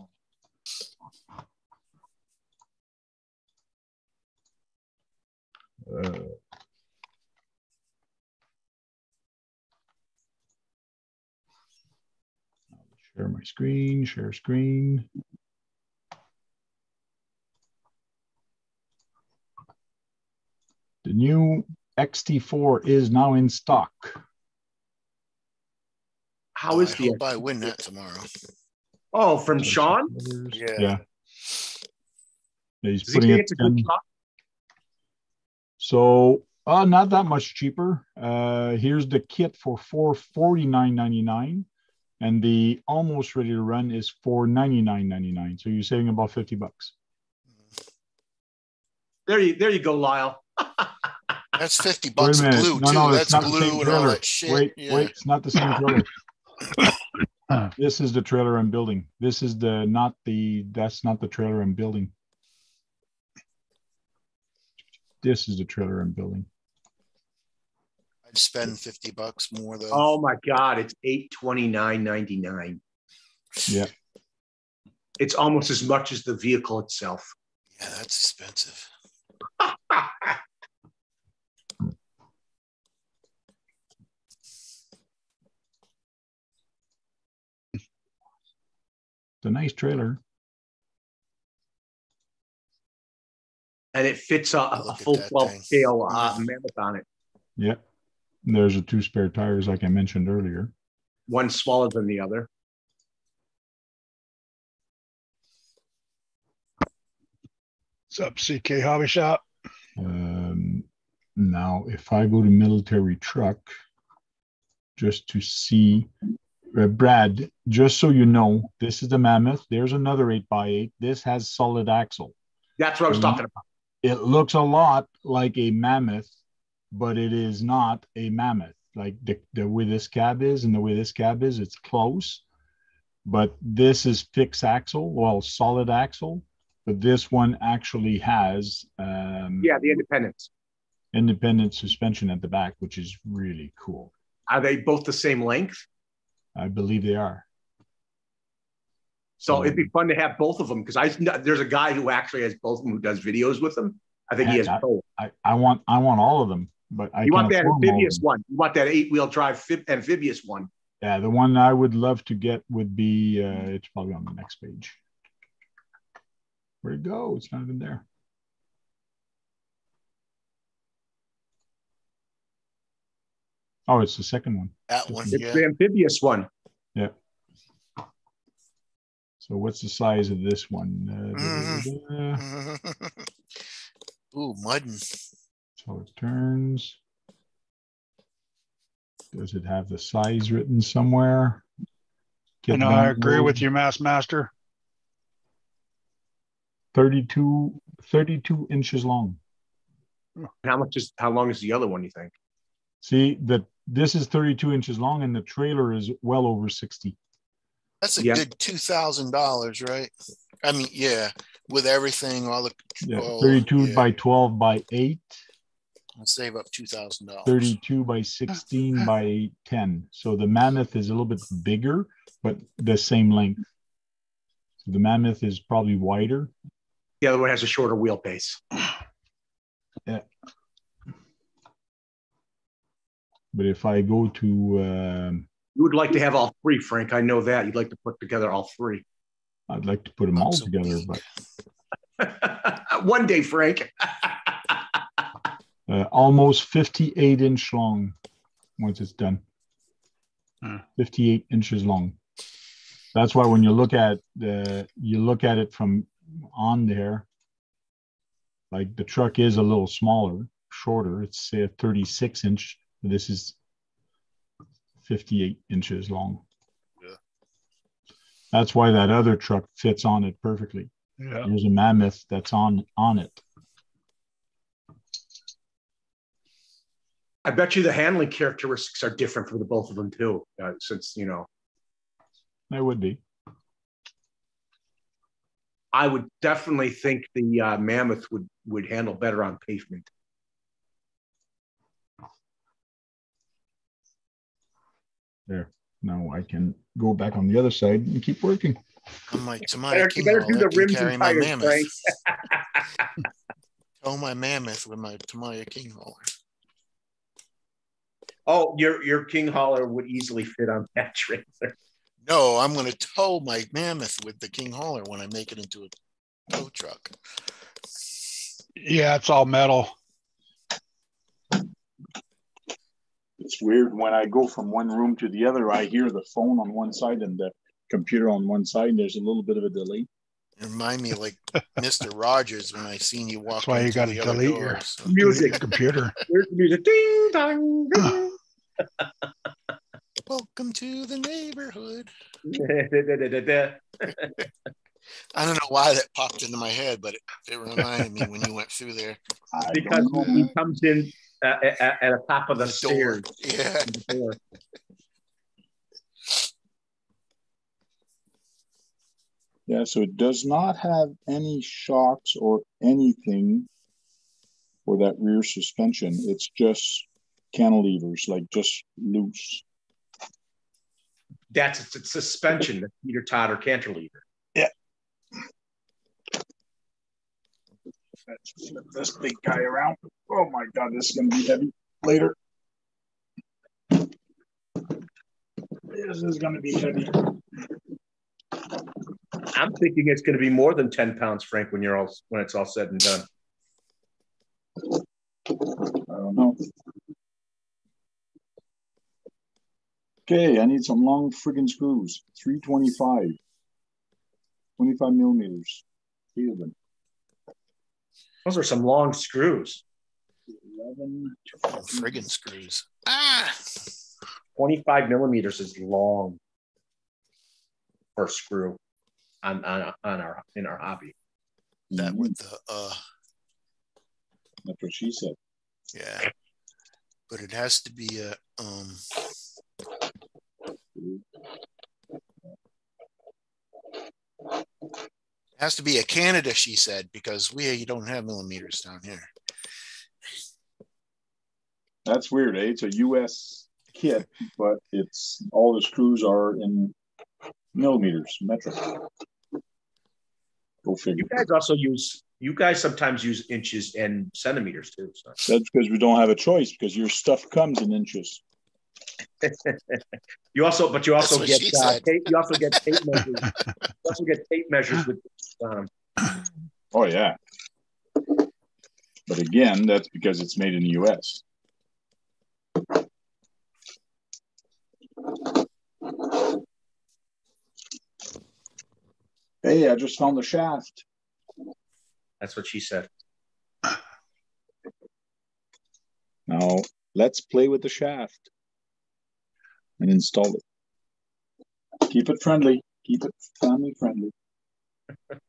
Uh, share my screen, share screen. The new XT4 is now in stock. How is I the hope I win that tomorrow. oh from Sean? Yeah. Yeah. Yeah, he's Does putting think it a good in. So, uh, not that much cheaper. Uh, here's the kit for four forty nine ninety nine, and the almost ready to run is four ninety nine ninety nine. So you're saving about fifty bucks. There you there you go, Lyle. That's [laughs] 50 bucks a of glue, No, too. no, it's That's not the glue same and all trailer. that shit. Wait, yeah. wait, it's not the same [coughs] trailer. [coughs] this is the trailer I'm building. This is the not the that's not the trailer I'm building. This is the trailer I'm building. I'd spend 50 bucks more, though. Oh my god, it's eight twenty nine ninety nine. Yeah. It's almost as much as the vehicle itself. Yeah, that's expensive. [laughs] a nice trailer. and it fits a, a full that 12 scale uh, mammoth on it. Yeah. There's the two spare tires, like I mentioned earlier. One smaller than the other. What's up, CK Hobby Shop? Um, now, if I go to military truck, just to see, Brad, just so you know, this is the Mammoth. There's another 8x8. This has solid axle. That's what I was Mhm. talking about. It looks a lot like a Mammoth, but it is not a Mammoth. Like the, the way this cab is and the way this cab is, it's close. But this is fixed axle, well, solid axle. but this one actually has um, Yeah, the Independence. independent suspension at the back, which is really cool. Are they both the same length? I believe they are. So So- it'd be fun to have both of them because I there's a guy who actually has both of them who does videos with them. I think he has Yeah, both. I, I want I want all of them, but I You want that afford 'em all of amphibious one. You want that eight wheel drive fib- amphibious one. Yeah, the one I would love to get would be uh, it's probably on the next page. Where'd it go? It's not even there. Oh, it's the second one. That one, It's yeah. the amphibious one. Yep. So what's the size of this one? Uh, da-da-da-da. [laughs] Ooh, muddin. So it turns. Does it have the size written somewhere? Get And I agree low. with you, Mass Master. 32, 32 inches long. And how much is how long is the other one? You think? See that this is 32 inches long and the trailer is well over 60. That's a Yeah. good two thousand dollars, right? I mean, yeah, with everything, all the Yeah, Oh, 32 yeah. by 12 by 8, I'll save up two thousand dollars. 32 by 16 by 10. So the mammoth is a little bit bigger, but the same length. So the mammoth is probably wider. The other one has a shorter wheelbase. But if I go to, um, You would like to have all three, Frank. I know that. You'd like to put together all three. I'd like to put them all together, but [laughs] one day, Frank. [laughs] uh, almost 58 inch long once it's done. Hmm. 58 inches long. That's why when you look at the, you look at it from on there, like the truck is a little smaller, shorter. It's say a 36 inch. This is 58 inches long. Yeah. That's why that other truck fits on it perfectly. Yeah. There's a mammoth that's on on it. I bet you the handling characteristics are different for the both of them too, uh, since you know. That would be. I would definitely think the uh, Mammoth would would handle better on pavement. There. Now I can go back on the other side and keep working. On my to my Better- better do the rims carry and my tires, mammoth. Frank. [laughs] [laughs] Tow my mammoth with my Tamiya King hauler. Oh, your your King Hauler would easily fit on that [laughs] trailer. No, I'm going to tow my mammoth with the King hauler when I make it into a tow truck. Yeah, it's all metal. It's weird when I go from one room to the other, I hear the phone on one side and the computer on one side, and there's a little bit of a delay. Remind me like Mr. Rogers when I seen you walk. That's why you gotta the other delete your- doors. Music. Computer. There's the music. Ding dong. ding. Welcome to the neighborhood. [laughs] I don't know why that popped into my head, but it, it reminded me when you went through there. Because don't he comes in uh, at, at the top of the, The stairs. door. Yeah. Yeah, so it does not have any shocks or anything for that rear suspension. It's just cantilevers, like just loose. That's its, its suspension, the teeter totter cantilever. Flip this big guy around. Oh my god, this is gonna be heavy later. This is gonna be heavy. I'm thinking it's going to be more than 10 pounds, Frank, when you're all when it's all said and done. I don't know. Okay, I need some long friggin' screws. 325. 25 millimeters. Three of them. Those are some long screws. 11. Friggin' screws. Ah, 25 millimeters is long for a screw on, on, on our in our hobby. that Mhm, with the uh, That's what she said. yeah. But it has to be a um. Has to be a Canada, she said, because we you don't have millimeters down here. That's weird, eh? It's a US kit, but it's all the screws are in millimeters, metric. Go figure. You guys also use. You guys sometimes use inches and centimeters too. So. That's because we don't have a choice because your stuff comes in inches. [laughs] You also, but you also That's get uh, tape. You also get tape measures. [laughs] you also get tape measures with. Um, Oh yeah. But again, that's because it's made in the US. Hey, I just found the shaft. that's what she said. Now let's play with the shaft and install it. Keep it friendly. Keep it family friendly. it's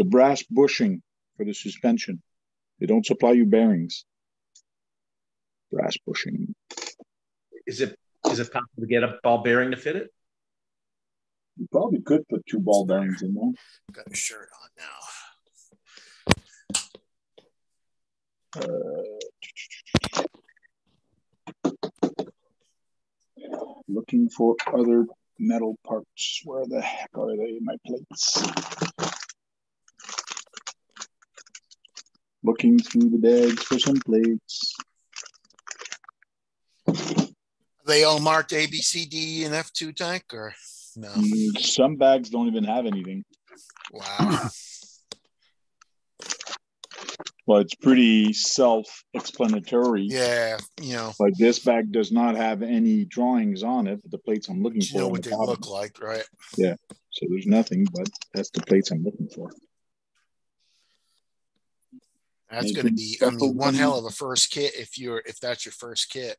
a brass bushing for the suspension. They don't supply you bearings. Brass bushing. Is it is it possible to get a ball bearing to fit it? You probably could put two ball bearings in there. Got a shirt on now. Uh, Looking for other metal parts. Where the heck are they? My plates. Looking through the bags for some plates. Are they all marked A, B, C, D, and F two tank or no? Mm, Some bags don't even have anything. Wow. [clears throat] Well, it's pretty self-explanatory. Yeah, you know, Like this bag does not have any drawings on it. The plates I'm looking you for. know what the they bottom. look like, right? Yeah, so there's nothing, but that's the plates I'm looking for. That's going to be, I mean, one hell of a first kit if you're if that's your first kit.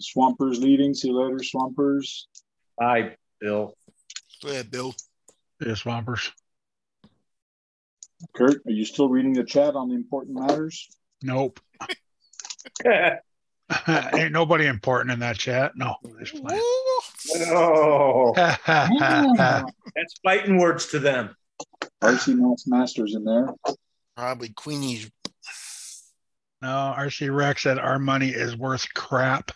Swampers leading. See you later, Swampers. Hi, Bill. Go ahead, Bill. Yeah, swampers. Kurt, are you still reading the chat on the important matters? Nope. [laughs] Ain't nobody important in that chat. No. just no, Ah, [laughs] that's fighting words to them. RC Mouse Masters in there. Probably Queenie's. no, RC Rex said our money is worth crap.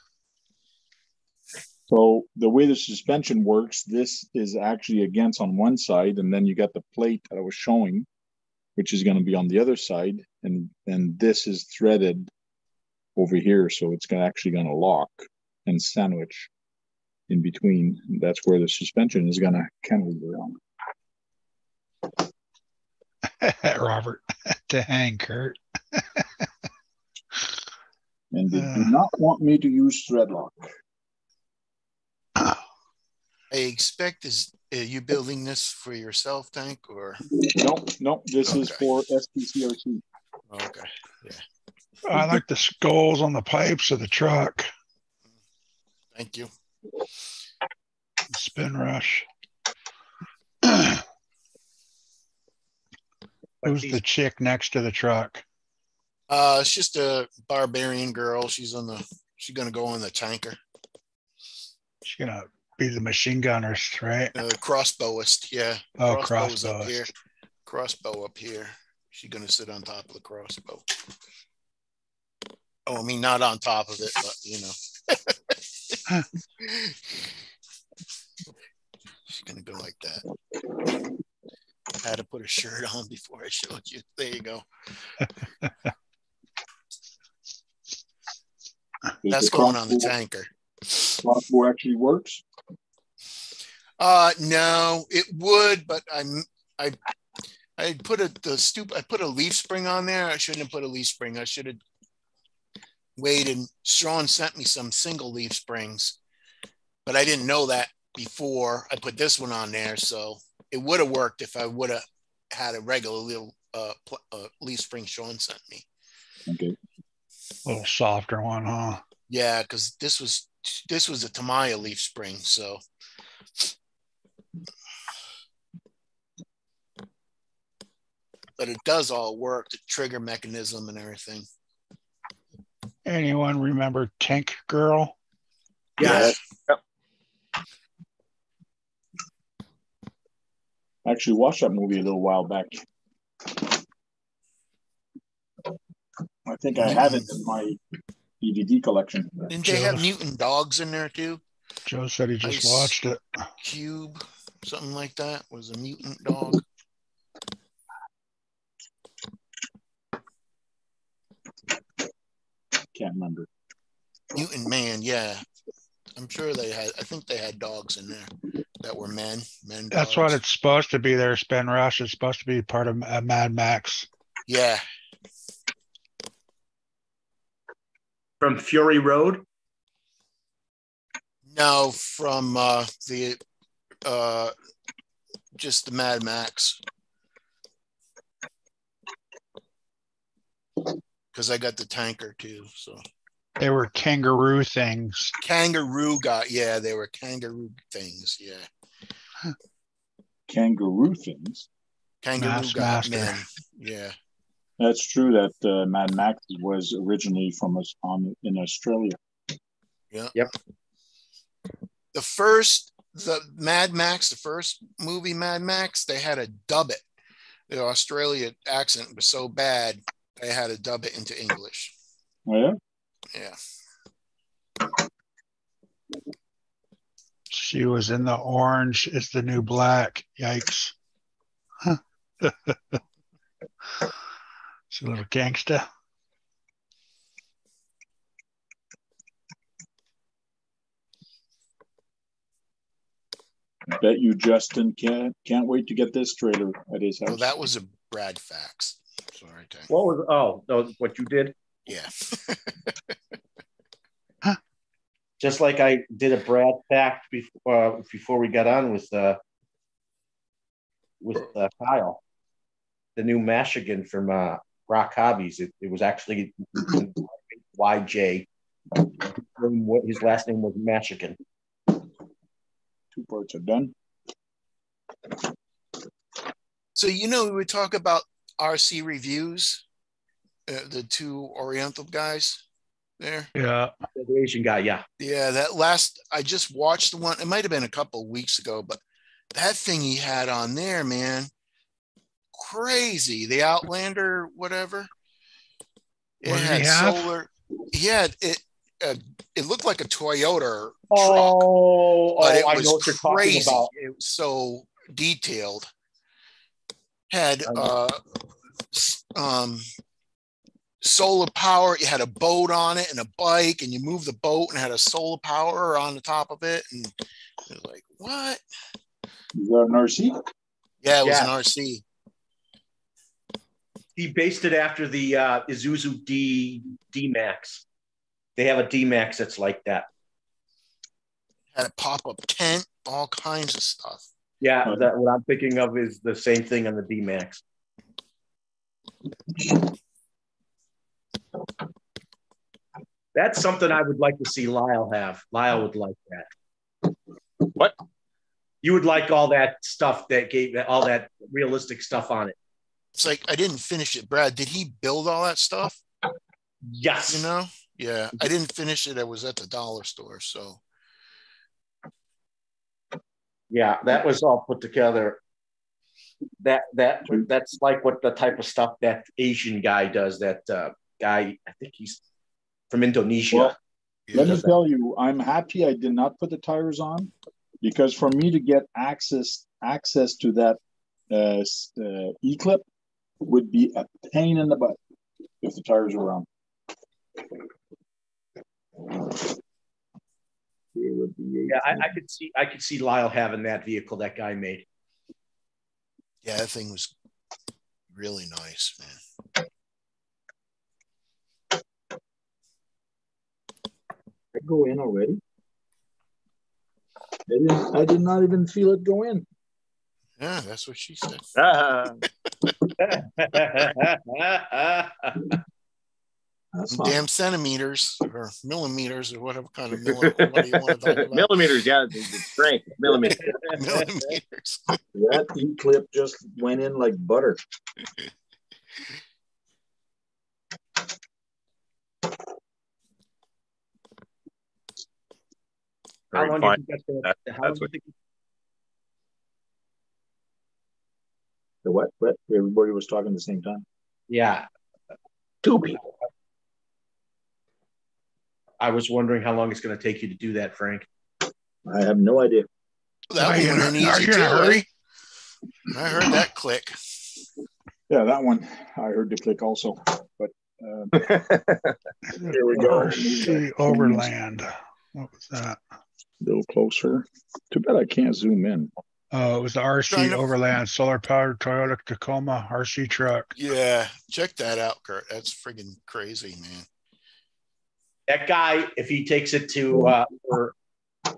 So the way the suspension works, this is actually against on one side, and then you got the plate that I was showing, which is going to be on the other side, and and this is threaded over here, so it's gonna, actually going to lock and sandwich in between. That's where the suspension is going to cantilever on. [laughs] Robert, [laughs] to hang Kurt. And they Uh. do not want me to use thread lock. I expect is are you building this for yourself, tank, or No, no, this is for SPCRC. okay? Yeah. I like the skulls on the pipes of the truck. Thank you. Spin rush. [clears throat] Who's the chick next to the truck? Uh, it's just a barbarian girl. She's on the. She's gonna go on the tanker. She's gonna be the machine gunners, right? Uh, crossbowist, yeah. Oh, Crossbow's up crossbow. here. Crossbow up here. She's gonna sit on top of the crossbow. Oh, I mean, not on top of it, but you know. [laughs] She's gonna go like that. I had to put a shirt on before I showed you. There you go. [laughs] That's going on the tanker. Crossbow actually works. Uh no, it would, but I'm I I put a the stoop I put a leaf spring on there. I shouldn't have put a leaf spring. I should have waited. Sean sent me some single leaf springs, but I didn't know that before I put this one on there. So it would have worked if I would have had a regular little uh, pl- uh leaf spring Sean sent me. Okay. A little softer one, huh? Yeah, because this was this was a Tamiya leaf spring, so but it does all work, the trigger mechanism and everything. Anyone remember Tank Girl? Yes. Yeah. I actually watched that movie a little while back. I think I have it in my DVD collection. Didn't they have mutant dogs in there too? Joe said he just Ice. watched it. Cube, something like that, was a mutant dog. Can't remember. Mutant man, yeah. I'm sure they had. I think they had dogs in there that were men. Men. That's dogs. what it's supposed to be there, Spin Rush. It's supposed to be part of uh, Mad Max. Yeah, From Fury Road. no, from uh, the uh, just the Mad Max. Because I got the tanker too. So They were kangaroo things. kangaroo got yeah, they were kangaroo things. Yeah, Kangaroo things. kangaroo Mass got Master. men. Yeah. That's true that uh, Mad Max was originally from us on in Australia. Yeah. Yep. The first the Mad Max, the first movie Mad Max, they had to dub it. The Australia accent was so bad they had to dub it into English. Oh yeah. Yeah. She was in the orange. It's the new black. Yikes. [laughs] Huh. She's a little gangster. Bet you Justin can't can't wait to get this trailer at his house. Well, that was a Brad fax. Sorry, Tank. What was? Oh, no, what you did? Yeah. [laughs] Just like I did a Brad fact before uh, before we got on with uh, with uh, Kyle, the new Mashigan from uh, Rock Hobbies. It, it was actually [clears throat] YJ. What his last name was Mashigan. Two parts are done. So you know we would talk about RC reviews, uh, the two Oriental guys there. Yeah. The Asian guy, yeah. Yeah, that last I just watched the one. It might have been a couple of weeks ago, but that thing he had on there, man, crazy. The Outlander, whatever. It What had have? solar. Yeah, it. Uh, it looked like a Toyota truck, Oh, but it I was know what you're crazy. talking about. It was so detailed. Had uh, um, solar power. You had a boat on it and a bike, and you moved the boat and had a solar power on the top of it. And it was like, what? You got an RC? Yeah, it was Yeah. an RC. He based it after the uh, Isuzu D D Max. They have a D Max that's like that. Had a pop up tent, all kinds of stuff. Yeah, that what I'm thinking of is the same thing on the D Max. That's something I would like to see Lyle have. Lyle would like that. What? You would like all that stuff that gave all that realistic stuff on it. It's like I didn't finish it. Brad, did he build all that stuff? Yes. You know? Yeah, I didn't finish it. I was at the dollar store, so Yeah, that was all put together. That that that's like what the type of stuff that Asian guy does. That uh, guy, I think he's from Indonesia. Well. Let me tell you, I'm happy I did not put the tires on because for me to get access access to that uh, s- uh, e-clip would be a pain in the butt if the tires were on. It would be yeah, I, I could see I could see Lyle having that vehicle that guy made. yeah, that thing was really nice, man. I go in already. I, didn't, I did not even feel it go in. Yeah, that's what she said. Ah. That's not, Damn centimeters or millimeters or whatever kind of milli- what you want to talk about? [laughs] millimeters, yeah, the, the strength, millimeters. [laughs] millimeters. that e-clip just went in like butter. how long do you think that's gonna, how long do you what- think what? What? Everybody was talking at the same time. Yeah, Two people. I was wondering how long it's going to take you to do that, Frank. I have no idea. That Are you one in a- are you in a hurry? I heard that click. Yeah, that one I heard the click also. But uh, [laughs] Here we go. RC Overland. What was that? a little closer. Too bad I can't zoom in. Oh, it was the RC to- Overland solar powered Toyota Tacoma RC truck. Yeah, check that out, Kurt. That's friggin' crazy, man. That guy, if he takes it to uh, for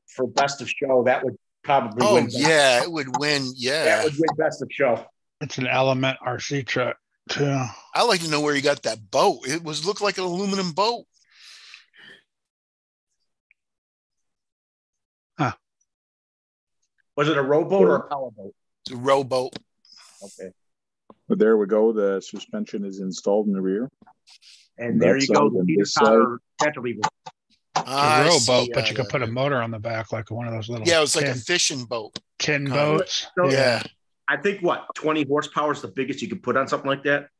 for best of show, that would probably Oh win. best- yeah, it would win. Yeah, that would win best of show. It's an Element RC truck too. I like to know where you got that boat. It was looked like an aluminum boat. Was it a rowboat or a powerboat? It's a rowboat. Okay. But there we go. The suspension is installed in the rear. And there you go. The the Peter side. Potter cantilever. It's I a rowboat, see, but uh, you could put a motor on the back like one of those little Yeah, it was like a fishing boat. tin kind of. boats. So- Yeah, I think what twenty horsepower is the biggest you could put on something like that.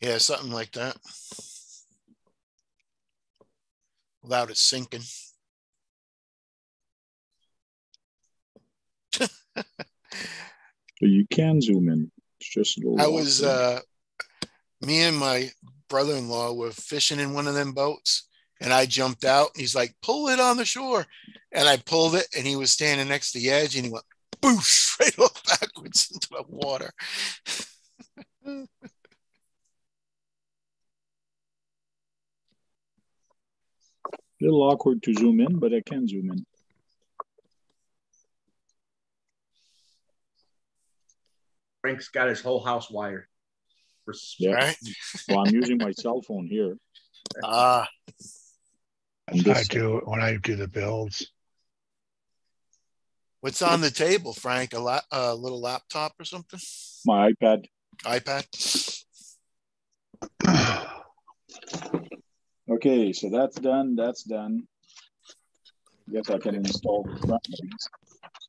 yeah, something like that. Without it sinking. But you can zoom in. It's just a little. I was uh me and my brother-in-law were fishing in one of them boats and I jumped out. And he's like, pull it on the shore. And I pulled it and he was standing next to the edge and he went boosh [laughs] right off backwards into the water. a little awkward to zoom in, but I can zoom in. Frank's got his whole house wired. For Yeah. Right. [laughs] Well, I'm using my cell phone here. Ah, And I do when I do the builds. what's on the table, Frank? A, la- a little laptop or something? my iPad. iPad? [sighs] Okay, so that's done. That's done. Guess I can install the front.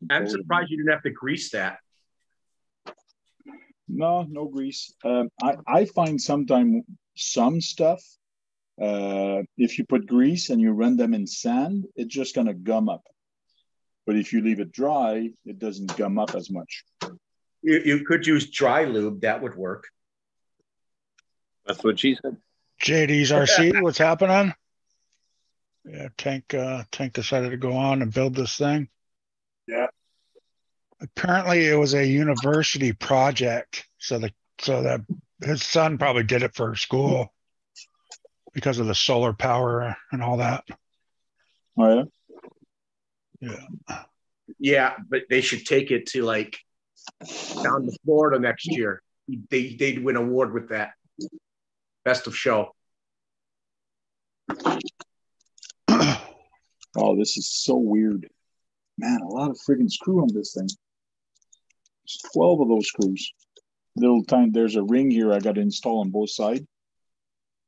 I'm surprised you didn't have to grease that. No, no grease. Um, I I find sometimes some stuff. Uh, if you put grease and you run them in sand, it's just gonna gum up. But if you leave it dry, it doesn't gum up as much. You, you could use dry lube. That would work. That's what she said. JD's RC, what's happening? Yeah, Tank uh Tank decided to go on and build this thing. Yeah. Apparently it was a university project. So the so that his son probably did it for school because of the solar power and all that. Oh yeah. Yeah. Yeah, but they should take it to like down to Florida next year. They they'd win award with that. Best of show. [clears throat] Oh, this is so weird. Man, a lot of friggin' screw on this thing. There's 12 of those screws. Little time, there's a ring here I got to install on both sides.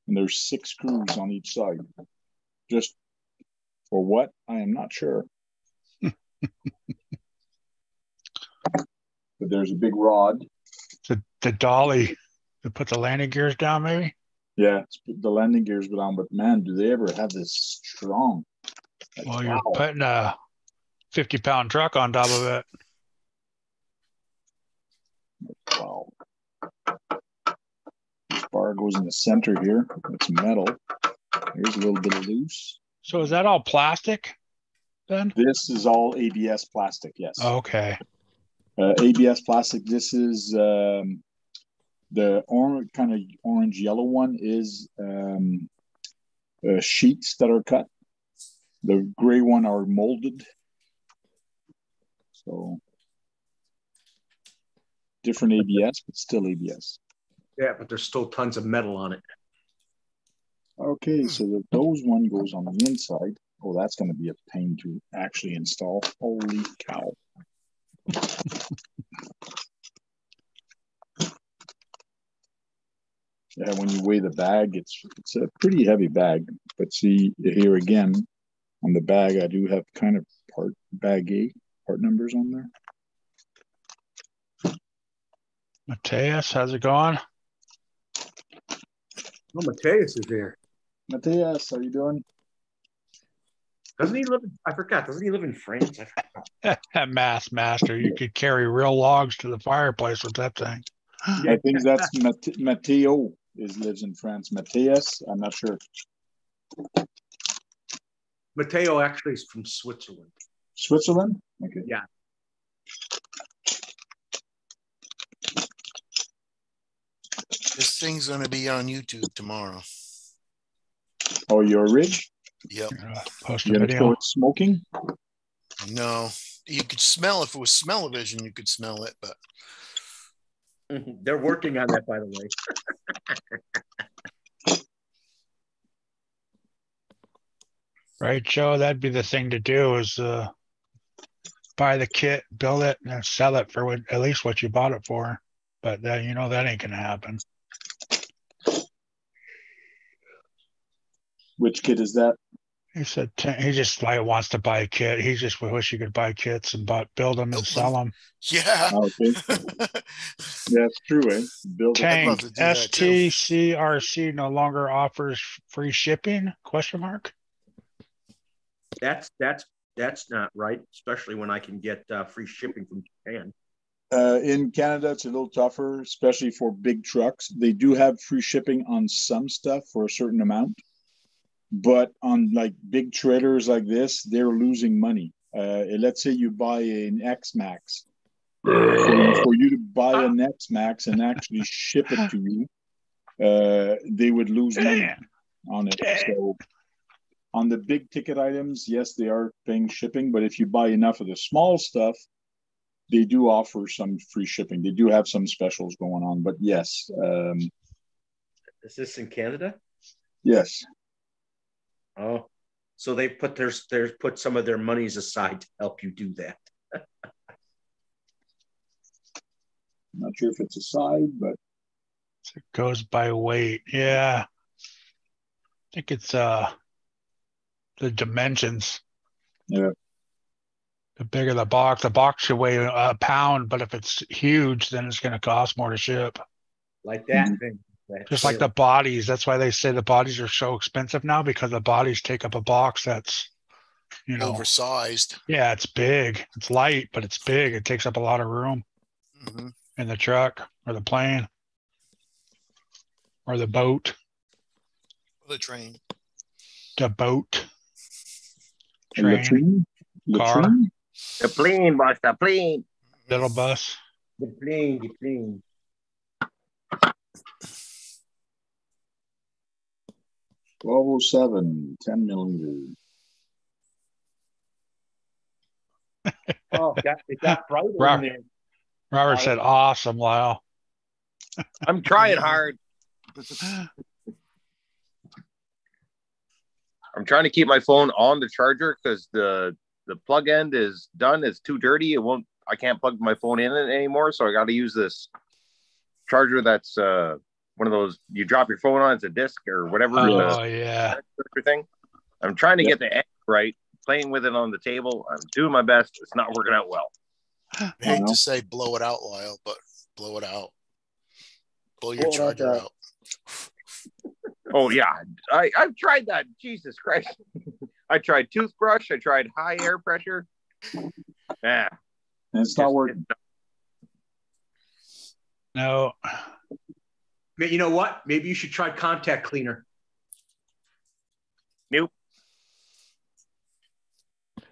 And there's six screws on each side. Just for what? I am not sure. [laughs] but there's a big rod. the the dolly to put the landing gears down, maybe. Yeah, it's put the landing gears down, but man, do they ever have this strong? Like, Well, you're wow. putting a 50 pound truck on top of it. Wow. This bar goes in the center here. It's metal. Here's a little bit of loose. So is that all plastic then? This is all ABS plastic, yes. Okay. Uh, ABS plastic. This is um, the orange, kind of orange yellow one is um, uh, sheets that are cut. The gray one are molded. So different ABS, but still ABS. Yeah, but there's still tons of metal on it. Okay, so the those one goes on the inside. Oh, that's going to be a pain to actually install. Holy cow. Yeah, when you weigh the bag, it's it's a pretty heavy bag. But see here again, on the bag, I do have kind of part bag A part numbers on there. Mateus, how's it going? Oh, Mateus is here. Matthias, how you doing? Doesn't he live? In, I forgot. Doesn't he live in France? I forgot. [laughs] Mass master, you could carry real logs to the fireplace with that thing. I think that's Mat- Matteo is lives in France. Matthias, I'm not sure. Mateo actually is from Switzerland. Switzerland? Okay. Yeah. This thing's gonna be on YouTube tomorrow. Oh, your rig? Yep. Uh, Post a You're gonna show video. it smoking? No, you could smell if it was smell-o-vision, you could smell it, but [laughs] They're working on that, by the way. Right, Joe? That'd be the thing to do is uh, buy the kit, build it, and sell it for what, at least what you bought it for. But that, you know, that ain't gonna happen. Which kid is that? He said ten, he just like wants to buy a kit. He just wish he could buy kits and buy, build them and sell them. [laughs] yeah. Oh, okay. [laughs] That's true, eh? Build it. Tank love to do that, too. STCRC no longer offers free shipping? Question mark. That's that's that's not right, especially when I can get uh, free shipping from Japan. Uh, in Canada, it's a little tougher, especially for big trucks. They do have free shipping on some stuff for a certain amount, but on like big traders like this, they're losing money. Uh, let's say you buy an X-Maxx. For, for you to buy an X-Maxx and actually ship it to you, uh, they would lose money on it. So on the big ticket items, yes, they are paying shipping, but if you buy enough of the small stuff, they do offer some free shipping. They do have some specials going on, but yes, um, Is this in Canada? yes, Oh, so they put their their put some of their monies aside to help you do that. I'm [laughs] not sure if it's a side, but It goes by weight. Yeah. I think it's uh the dimensions. Yeah. The bigger the box, the box should weigh a pound, but if it's huge, then it's going to cost more to ship. Like that Mhm. thing. That Just like the bodies. That's why they say the bodies are so expensive now because the bodies take up a box that's, you know, Oversized. yeah, it's big. It's light, but it's big. It takes up a lot of room hmm in the truck or the plane or the boat. The train. The boat. the Train. latrine, Car. latrine? The plane, boss, the plane. Little bus. the plane, the plane. Twelve oh seven, 10 millimeter. [laughs] Oh, it got, it got brighter Rob- in there. Robert Right. said, awesome, Lyle. [laughs] I'm trying hard. [gasps] I'm trying to keep my phone on the charger because the the plug end is done. It's too dirty. It won't. I can't plug my phone in it anymore. So I got to use this charger. That's uh one of those you drop your phone on. It's a disc or whatever. the Oh, yeah. thing. I'm trying to get the end right. Playing with it on the table. I'm doing my best. It's not working out well. I hate know. to say blow it out, Lyle, but blow it out. Blow your Blow it out, charger uh, out. [laughs] Oh yeah, I I've tried that. Jesus Christ! [laughs] I tried toothbrush. I tried high air pressure. Yeah, And it's not working. No. Ma- You know what? Maybe you should try contact cleaner. No.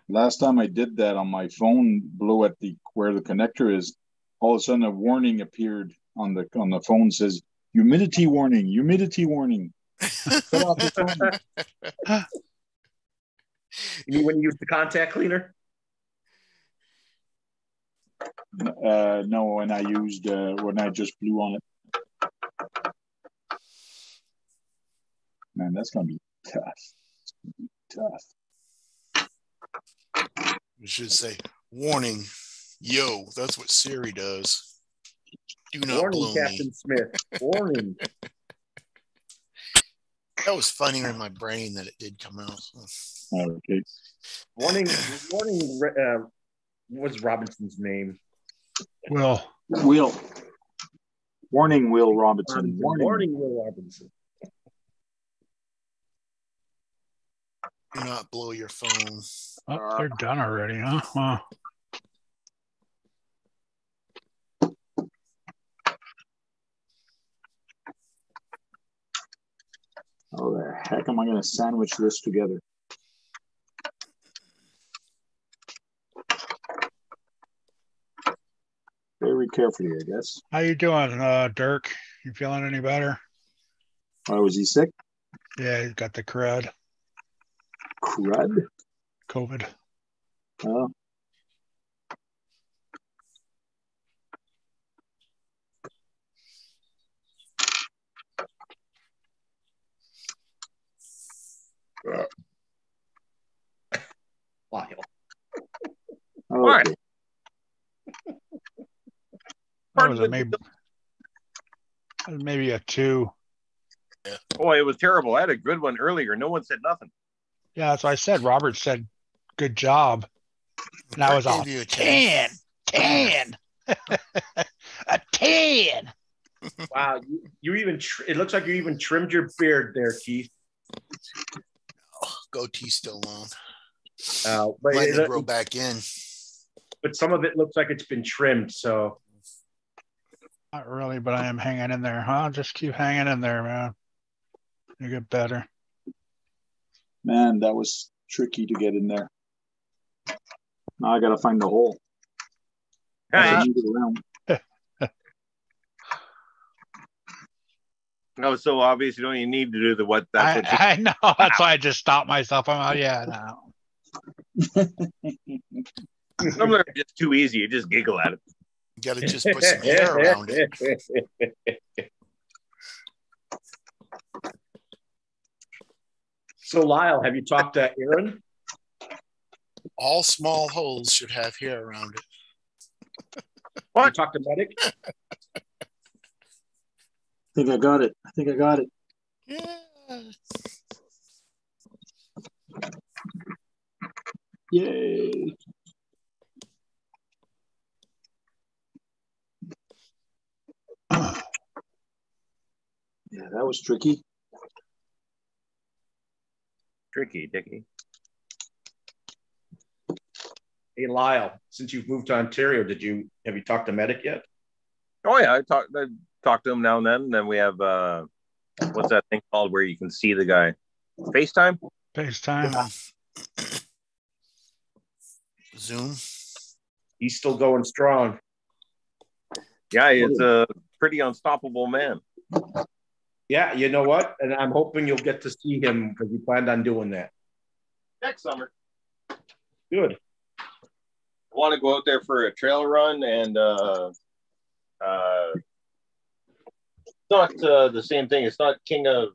Last time I did that on my phone, blew at the where the connector is. All of a sudden, a warning appeared on the on the phone says humidity warning, humidity warning. [laughs] Cut off the phone. You mean when you use the contact cleaner? Uh, no, when I used uh, when I just blew on it. Man, that's gonna be tough. It's gonna be tough. We should say, warning, yo, that's what Siri does. Do not Warning, blow Captain me. Smith. Warning. [laughs] That was funnier in my brain that it did come out. Okay. warning. Warning. Uh, what's Robinson's name? Will. Will. Warning, Will Robinson. Good Warning. Will Robinson. Do not blow your phone. Oh, they're done already, huh? Wow. How the heck am I going to sandwich this together? Very carefully, I guess. How you doing, uh, Dirk? You feeling any better? Why was he sick? Yeah, he's got the crud, Crud. COVID. Oh, Lyle. What? okay. What was it? Maybe, maybe a two. Boy, it was terrible. I had a good one earlier. No one said nothing. Yeah, that's what I said. Robert said, "Good job." And I was gave all you a 10. ten, ten, [laughs] a ten. Wow, you, you even tr- it looks like you even trimmed your beard there, Keith. Goatee still long. Uh, but, Letting it- it grow back in. but some of it looks like it's been trimmed. So Not really, but I am hanging in there, huh? Just keep hanging in there, man. You get better. Man, that was tricky to get in there. Now I got to find the hole. Hey, I need that was so obvious. You don't even need to do the what. I, That's what. I know. [laughs] That's why I just stopped myself. I'm like, oh, yeah, no. some of them are just too easy. You just giggle at it. You got to just put some hair around it. [laughs] So Lyle, have you talked to Aaron? All small holes should have hair around it. Have you talked to Medic? I think I got it. I think I got it. Yeah. Yay. Yeah, that was tricky. Tricky, Dicky. Hey Lyle, since you've moved to Ontario, did you have you talked to Medic yet? Oh yeah, I talk. I talk to him now and then. And then we have uh, what's that thing called where you can see the guy? FaceTime. FaceTime. Zoom. He's still going strong. Yeah, he's a pretty unstoppable man. Yeah, you know what? And I'm hoping you'll get to see him because we planned on doing that. Next summer, Good. I want to go out there for a trail run and uh, uh, it's not uh, the same thing. It's not King of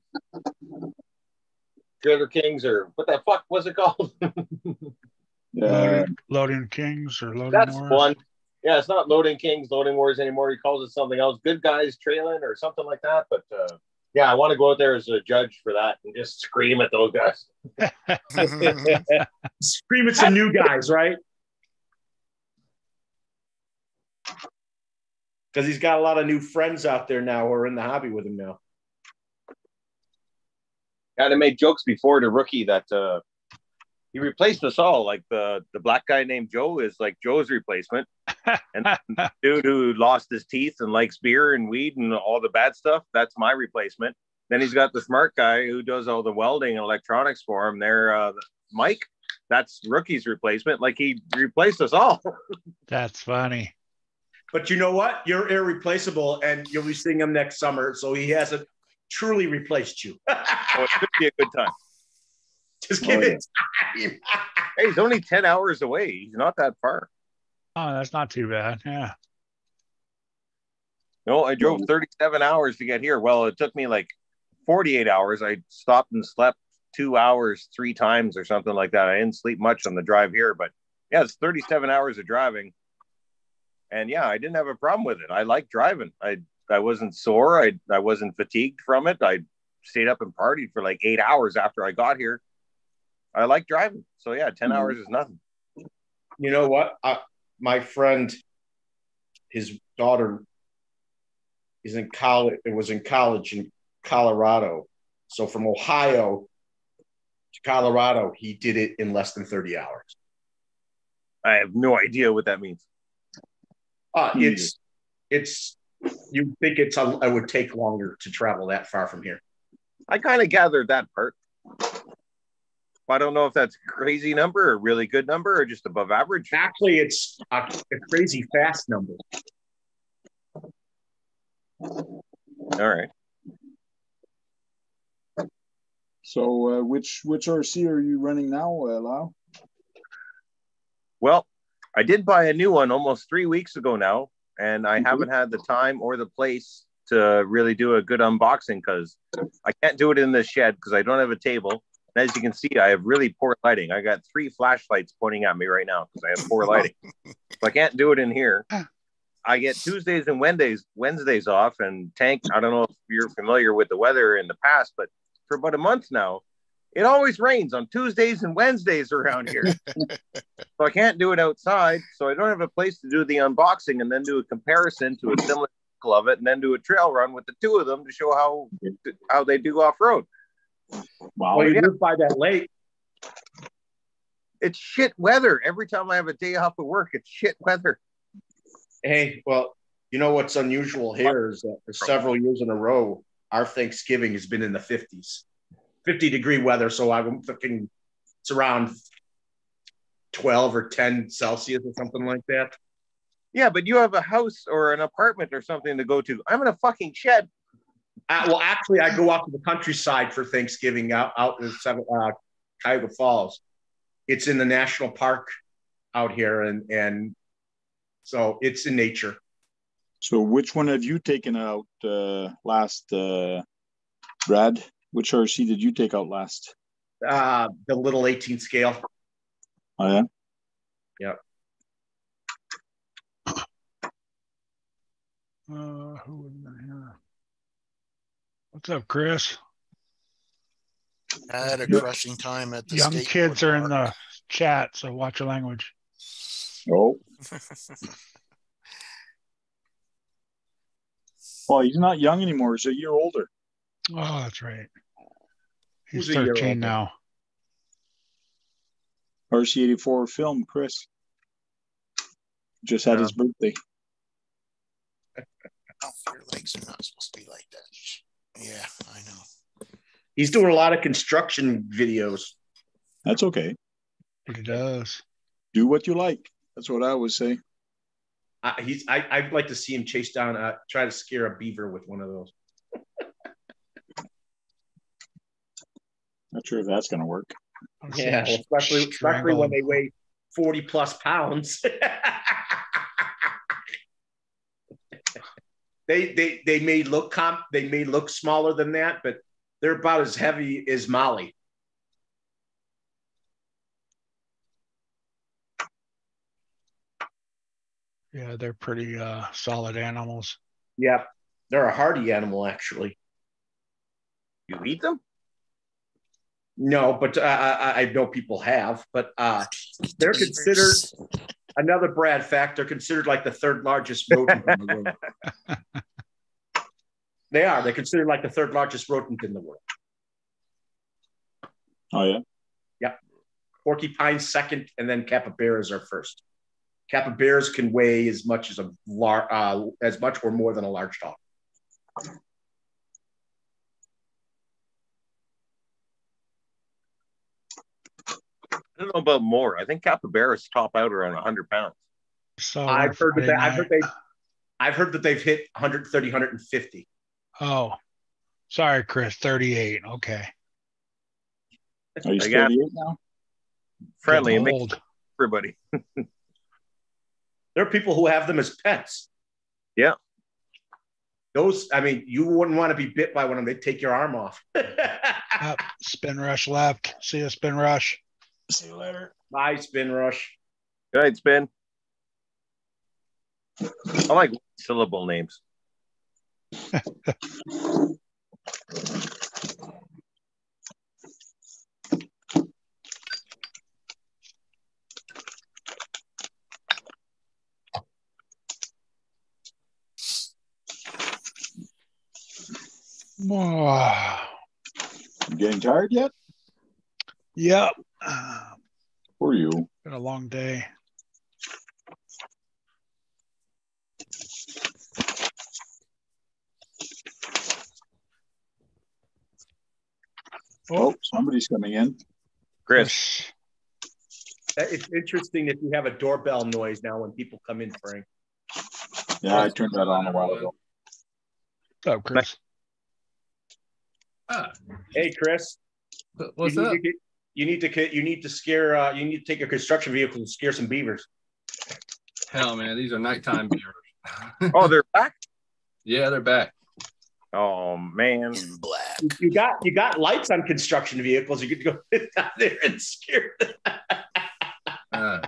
Trailer Kings or what the fuck was it called? Yeah. [laughs] Loading, loading Kings or loading That's Wars. fun. Yeah, it's not Loading Kings, Loading Wars anymore. He calls it something else. Good guys trailing or something like that. But uh, yeah, I want to go out there as a judge for that and just scream at those guys. [laughs] [laughs] Scream at some new guys, right? Because he's got a lot of new friends out there now who are in the hobby with him now. And I made jokes before to rookie that uh, he replaced us all. Like the the black guy named Joe is like Joe's replacement, [laughs] and dude who lost his teeth and likes beer and weed and all the bad stuff. That's my replacement. Then he's got the smart guy who does all the welding and electronics for him. There, uh, Mike. That's rookie's replacement. Like he replaced us all. [laughs] That's funny. But you know what? You're irreplaceable, and you'll be seeing him next summer. So he hasn't truly replaced you. So [laughs] it should be a good time. Just give Oh, it time. Hey, he's only ten hours away. He's not that far. Oh, that's not too bad. Yeah. No, I drove 37 hours to get here. Well, it took me like 48 hours. I stopped and slept two hours three times or something like that. I didn't sleep much on the drive here, but yeah, it's 37 hours of driving. And yeah, I didn't have a problem with it. I like driving. I I wasn't sore. I I wasn't fatigued from it. I stayed up and partied for like eight hours after I got here. I like driving. So yeah, 10 Mhm. hours is nothing. You know what? I, my friend, his daughter is in college. It was in college in Colorado. So from Ohio to Colorado, he did it in less than 30 hours. I have no idea what that means. Uh, it's it's you think it's a, it would take longer to travel that far from here. I kind of gathered that part. I don't know if that's a crazy number, or a really good number, or just above average. Actually, it's a, a crazy fast number. All right. So, uh, which which RC are you running now, uh, Lau? Well, I did buy a new one almost three weeks ago now, and I haven't had the time or the place to really do a good unboxing because I can't do it in the shed because I don't have a table. And as you can see, I have really poor lighting. I got three flashlights pointing at me right now because I have poor [laughs] lighting. so I can't do it in here. Ah. I get Tuesdays and Wednesdays Wednesdays off, and Tank. I don't know if you're familiar with the weather in the past, but for about a month now, it always rains on Tuesdays and Wednesdays around here. [laughs] so I can't do it outside. So I don't have a place to do the unboxing and then do a comparison to a similar of it, and then do a trail run with the two of them to show how how they do off road. Wow. Well, you yeah. live by that lake. It's shit weather. Every time I have a day off of work, it's shit weather. Hey, well, you know what's unusual here is that for several years in a row, our Thanksgiving has been in the 50s, 50 degree weather. So I'm thinking it's around 12 or 10 Celsius or something like that. Yeah, but you have a house or an apartment or something to go to. I'm in a fucking shed. Uh, well, actually, I go out to the countryside for Thanksgiving out, out in seven, uh, Cuyahoga Falls. It's in the national park out here, and and so it's in nature. So, which one have you taken out uh, last, uh, Brad? Which RC did you take out last? Uh, the little 18 scale. Oh yeah. Yep. Uh, who is in here? What's up, Chris? I had a crushing time at the Young kids are in the chat, so watch your language. Oh, [laughs] well, he's not young anymore. He's a year older. Oh, that's right. He's Who's 13 now. RC84 film, Chris. Just had Yeah. his birthday. Oh, your legs are not supposed to be like that. Yeah, I know. He's doing a lot of construction videos. That's okay. He does. Do what you like. That's what I always say. I, he's I, I'd like to see him chase down, uh, try to scare a beaver with one of those. Not sure if that's going to work. Yeah, especially especially when they weigh forty plus pounds. [laughs] they they they may look comp they may look smaller than that, but they're about as heavy as Molly. Yeah, they're pretty uh, solid animals. Yeah, they're a hardy animal actually. You eat them? No, but uh, I, I know people have, but uh, they're considered [laughs] another Brad fact. They're considered like the third largest rodent in the world. [laughs] They are. They're considered like the third largest rodent in the world. Oh yeah. Yeah. Porcupines second, and then capybaras are first. Capybaras can weigh as much as a lar- uh, as much or more than a large dog. I don't know about more. I think capybaras top out around 100 pounds. So I've heard that. I've heard they. I've heard that they've hit 130, 150. Oh, sorry, Chris. 38. Okay. Are you got- 38 now? Friendly and old. everybody. There are people who have them as pets. Yeah. Those, I mean, you wouldn't want to be bit by one of them. They'd take your arm off. [laughs] Up, spin rush left. See you, spin rush. See you later. Bye, spin rush. Good night, Spin. I like syllable names. [sighs] Ah, You getting tired yet? Yep. Ah, Or you? been a long day. Oh, somebody's coming in. Chris, It's interesting that you have a doorbell noise now when people come in, Frank. Yeah, I turned that on a while ago. Oh, Chris? Ah, Hey, Chris. what's you up? To get, you need to ca- you need to scare uh, you need to take a construction vehicle and scare some beavers. Hell, man, these are nighttime beavers. [laughs] oh, they're back. yeah, they're back. Oh man, In black. You- You got you got lights on construction vehicles. You get to go [laughs] down there and scare them. [laughs] Uh,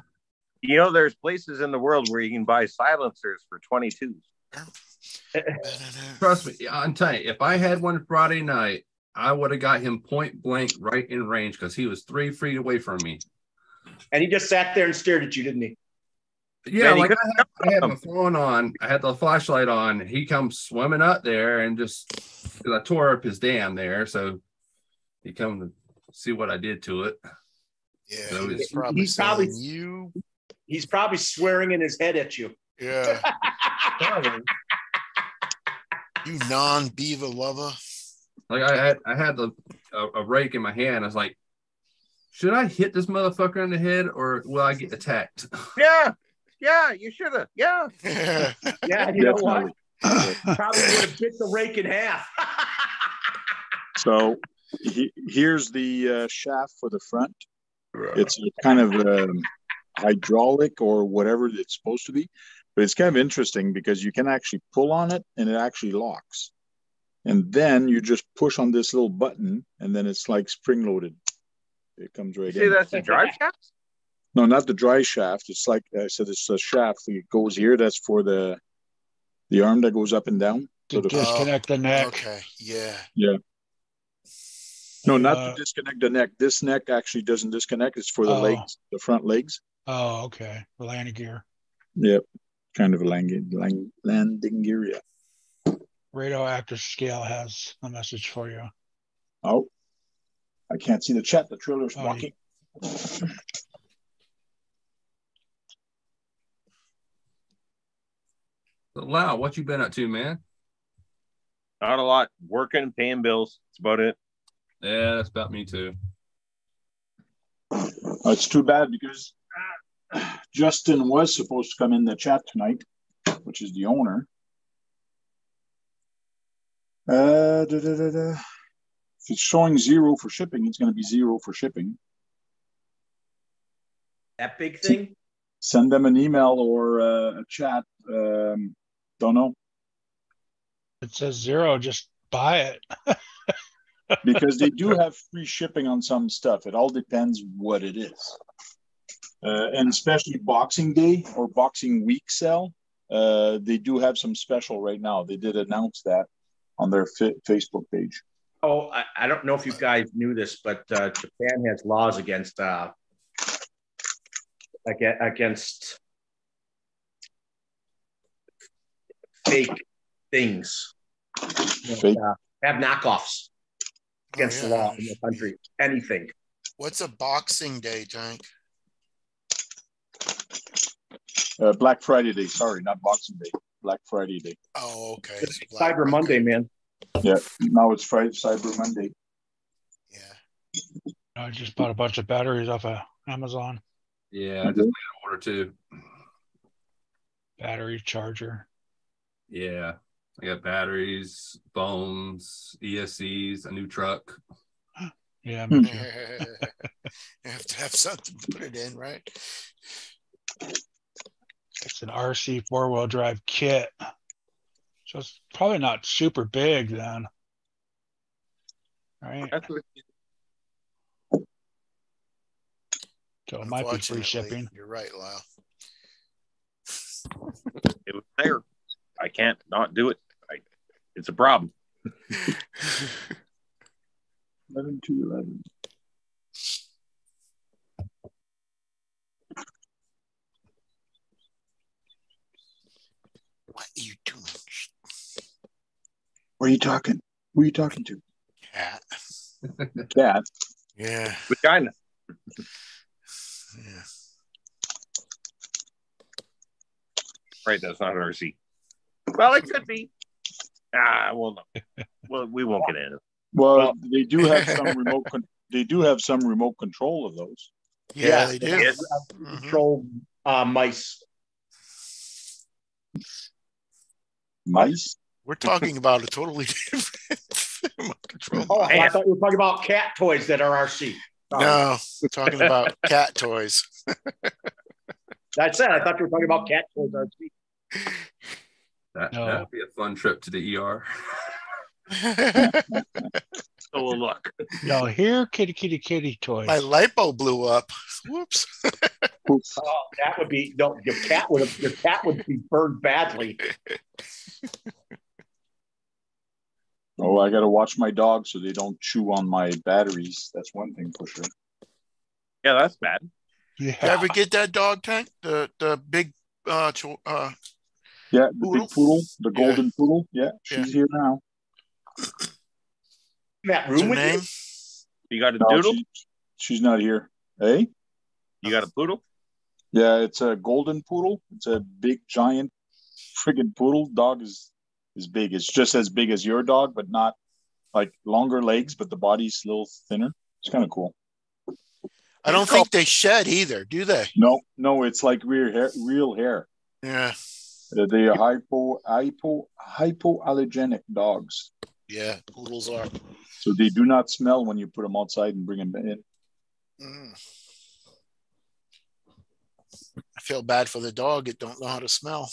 you know there's places in the world where you can buy silencers for 22s. trust me, I'm telling you, if I had one Friday night, I would have got him point blank right in range because he was three feet away from me. And he just sat there and stared at you, didn't he? Yeah, Man, like could- I had, I had my phone on, I had the flashlight on. He comes swimming up there and just 'cause I tore up his dam there, so he come to see what I did to it. Yeah, So he's probably he's probably- you. He's probably swearing in his head at you. Yeah, [laughs] you non-beaver lover. Like I had, I had the a, a rake in my hand. I was like, should I hit this motherfucker in the head or will I get attacked? [laughs] Yeah, yeah, you should have. Yeah, yeah, [laughs] Yeah, you know what? Probably would have bit the rake in half. [laughs] So he, here's the uh, shaft for the front. It's a kind of um, hydraulic or whatever it's supposed to be, but it's kind of interesting because you can actually pull on it and it actually locks. And then you just push on this little button and then it's like spring loaded. It comes you right see in. that's the drive [laughs] shaft. No, not the dry shaft. It's like I said, it's a shaft. It goes here. That's for the the arm that goes up and down. To So disconnect the neck. okay, yeah. Yeah. No, not Uh, to disconnect the neck. This neck actually doesn't disconnect. It's for the Oh. legs, the front legs. Oh, okay. The landing gear. Yep, kind of a landing landing gear. Yeah. Radioactive scale has a message for you. Oh, I can't see the chat. The trailer's Oh, blocking. So, Lau, what you been up to, man? Not a lot. Working, paying bills. That's about it. Yeah, that's about me too. Oh, it's too bad because Justin was supposed to come in the chat tonight, which is the owner. Uh, da, da, da, da. If it's showing zero for shipping, it's going to be zero for shipping. That big thing? Send them an email or uh, a chat. Um, don't know It says zero, just buy it. [laughs] because they do have free shipping on some stuff. It all depends what it is. Uh, and especially Boxing Day or Boxing Week sale, uh, they do have some special right now. They did announce that on their fi- Facebook page. Oh, I, I don't know if you guys knew this, but uh, Japan has laws against uh, against fake things. Fake? Uh, have knockoffs against Oh, the law in the country. Anything. What's a Boxing Day, Tank? Uh, Black Friday Day, sorry, not Boxing Day. Black Friday Day. Oh, okay. It's Black- Cyber Monday, man. Yeah, now it's Friday, Cyber Monday. Yeah. I just bought a bunch of batteries off of Amazon. Yeah, mm-hmm. I just made an order too. Battery charger. Yeah, I got batteries, phones, ESCs, a new truck. Yeah, [laughs] me too. [laughs] you have to have something to put it in, right? It's an RC four wheel drive kit. So it's probably not super big then. Right? So it might be free shipping. You're right, Lyle. it was there. I can't not do it. I, it's a problem. [laughs] 11 to 11. What are you doing? What are you talking? Who are you talking to? Cat. Cat. Yeah. Vagina. Yeah. Right, that's not an RC. Well, it could be. Ah, well, no. Well, we won't get into it. Well, Well- they do have [laughs] some remote. Con- they do have some remote control of those. Yeah, they do. Yes. Mhm. Control uh, mice. Mice. We're talking about a totally [laughs] different control. Oh, I thought you were talking about cat toys that are RC. Sorry. No, we're talking about [laughs] cat toys. That's it. I thought you were talking about cat toys RC. That No. that'd be a fun trip to the ER. [laughs] [laughs] So we'll look. Y'all hear kitty kitty kitty toys. My lipo blew up. Whoops. [laughs] Oh, that would be no. Your cat would have. Your cat would be burned badly. [laughs] Oh, I got to watch my dog so they don't chew on my batteries. That's one thing for sure. Yeah, that's bad. You Yeah. ever get that dog tank? The the big uh, cho- uh Yeah, the Poodle? big poodle, the Yeah. golden poodle. Yeah, she's here now. In that what's room with name? You got a No, doodle? she- she's not here. Hey, You got a poodle? yeah, it's a golden poodle. It's a big, giant, friggin' poodle. Dog is is big. It's just as big as your dog, but not like longer legs, but the body's a little thinner. It's kind of cool. I don't think they shed either, do they? No, no, it's like real hair. Real hair. Yeah. They are hypo, hypo, hypoallergenic dogs. Yeah, poodles are. So they do not smell when you put them outside and bring them in. Mm. I feel bad for the dog. It don't know how to smell.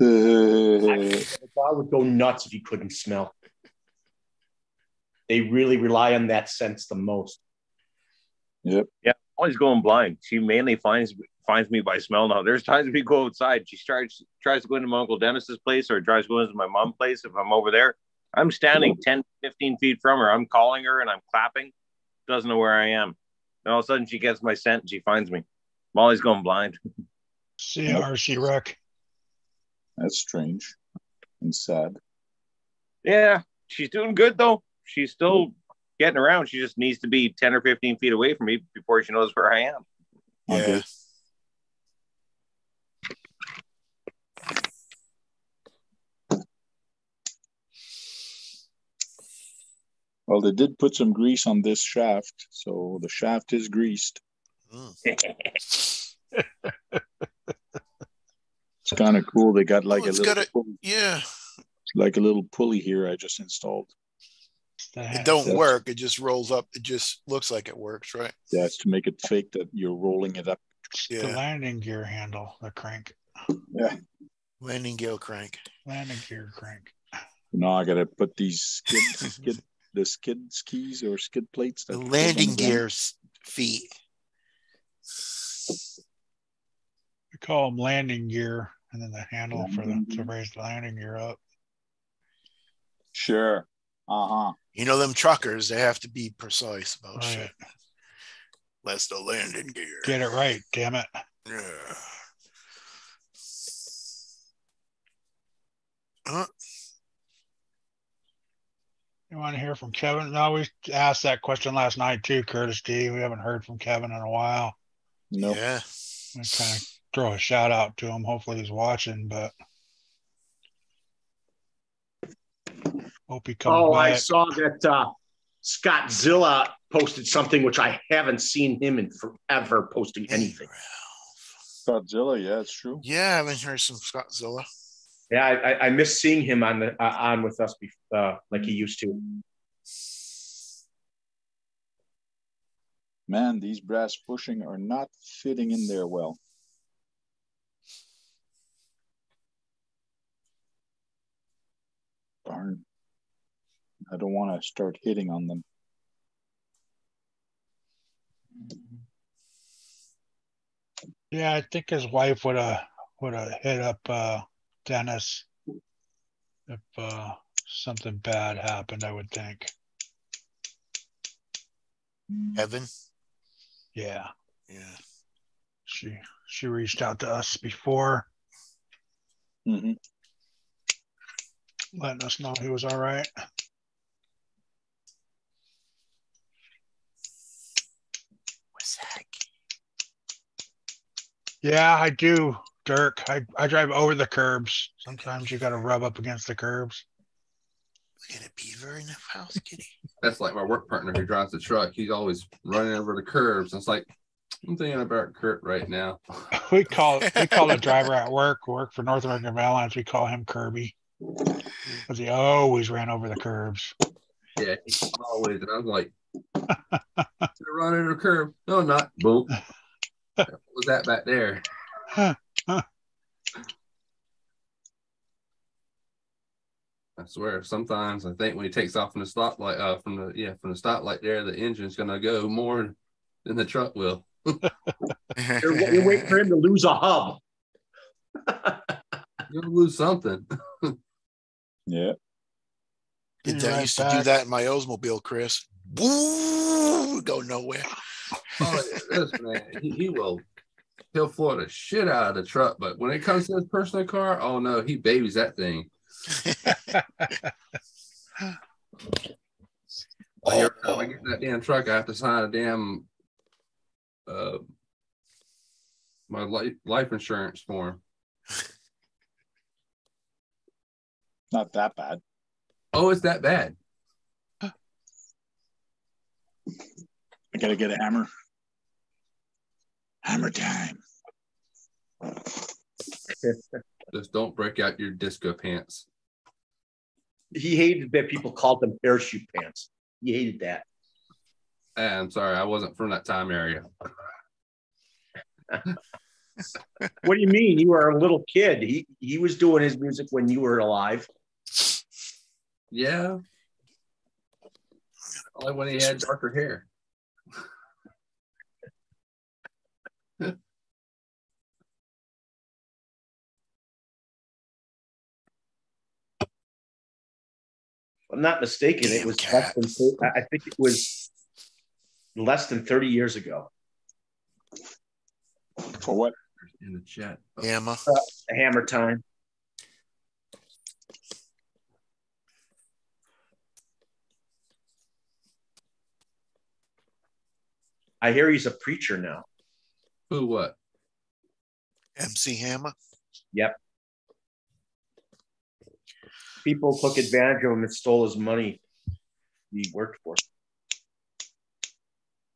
Uh, The dog would go nuts if he couldn't smell. They really rely on that sense the most. Yep. Yeah, always going blind. She mainly finds finds me by smell now. There's times we go outside. She starts tries to go into my uncle Dennis's place or tries to go into my mom's place. If I'm over there, I'm standing 10, 15 feet from her. I'm calling her and I'm clapping. Doesn't know where I am. And all of a sudden she gets my scent and she finds me. Molly's going blind. See RC wreck. that's strange and sad. Yeah, she's doing good though. She's still getting around. She just needs to be 10 or 15 feet away from me before she knows where I am. Yeah. Okay. Well, they did put some grease on this shaft, so the shaft is greased. Mm. It's kind of cool. They got like Oh, a little, a- pulley, Yeah. like a little pulley here. I just installed. It don't Yes. work. It just rolls up. It just looks like it works, right? Yeah, it's to make it fake that you're rolling it up. It's The Yeah. landing gear handle, the crank. Yeah. Landing gear crank. Landing gear crank. Now I gotta put these skid, [laughs] skid the skid skis or skid plates. The that goes on landing the gears feet. We call them landing gear, and then the handle for the to raise the landing gear up. Sure. Uh huh. You know them truckers, they have to be precise about Right. shit. That's the landing gear. Get it right, damn it. Yeah. Huh? You want to hear from Kevin? No, we asked that question last night too, Curtis D. We haven't heard from Kevin in a while. Nope. Yeah. I kind of throw a shout out to him. Hopefully he's watching, but hope he comes Oh, I saw that uh, Scott Zilla posted something which I haven't seen him in forever posting anything. Godzilla. Yeah, it's true. Yeah, I haven't heard some Scottzilla. Yeah, I, I, I miss seeing him on the uh, on with us before, uh, like he used to. Man, these brass bushing are not fitting in there well. Darn. I don't want to start hitting on them. Yeah, I think his wife would have would have hit up uh, Dennis if uh, something bad happened. I would think. Evan. Yeah, Yeah. she she reached out to us before. hmm letting us know he was all right. What's that? Yeah, I do, Dirk. I, I drive over the curbs. Sometimes you got to rub up against the curbs. We got a beaver in the house, kitty. That's like my work partner who drives the truck. He's always running over the curbs. It's like I'm thinking about Kurt right now. [laughs] We call we call the [laughs] driver at work work for North American Airlines. We call him Kirby because he always ran over the curbs. Yeah, he's always. And I was like, [laughs] "You're running over the curb." No, not. Boom. what was that back there? I swear, sometimes I think when he takes off from the stoplight, uh, from the yeah, from the stoplight there, the engine's gonna go more than the truck will. [laughs] [laughs] You're, you're waiting for him to lose a hub. You're [laughs] gonna lose something. Yeah. Did Be that right used to do that in my Oldsmobile, Chris? Woo, go nowhere. Oh, yeah, this man, he, he will. He'll floor the shit out of the truck, but when it comes to his personal car, oh no, he babies that thing. [laughs] Like, every time I get that damn truck, I have to sign a damn uh my life life insurance form. Not that bad. Oh, it's that bad. I gotta get a hammer. Hammer time. [laughs] Just don't break out your disco pants. He hated that people called them parachute pants. He hated that. Ah, I'm sorry, I wasn't from that time area. [laughs] What do you mean? You were a little kid. He he was doing his music when you were alive. Yeah. Only when he had darker hair. I'm not mistaken, it was cat. less than I I think it was less than 30 years ago. For what? In the chat. Emma. Uh, hammer time. I hear he's a preacher now. Who what? MC Hammer. Yep. People took advantage of him and stole his money. He worked for.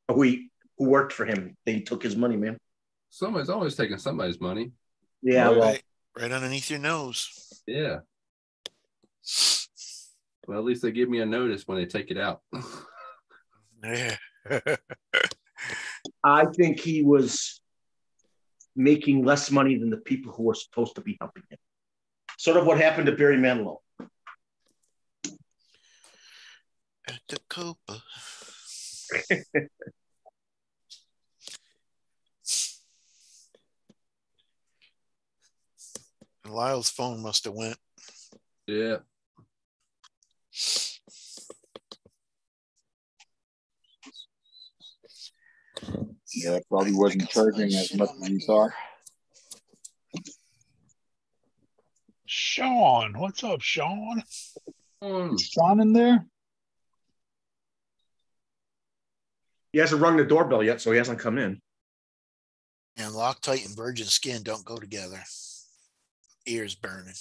Who he who worked for him? They took his money, man. Somebody's always taking somebody's money. Yeah, well, right, right underneath your nose. Yeah. Well, at least they give me a notice when they take it out. Yeah. [laughs] I think he was making less money than the people who were supposed to be helping him. Sort of what happened to Barry Manilow. At the Copa. [laughs] Lyle's phone must have went. yeah. Yeah, it probably wasn't charging as much as you thought. Sean, what's up, Sean? Hmm. Sean in there? He hasn't rung the doorbell yet, so he hasn't come in. And Loctite and virgin skin don't go together. Ears burning.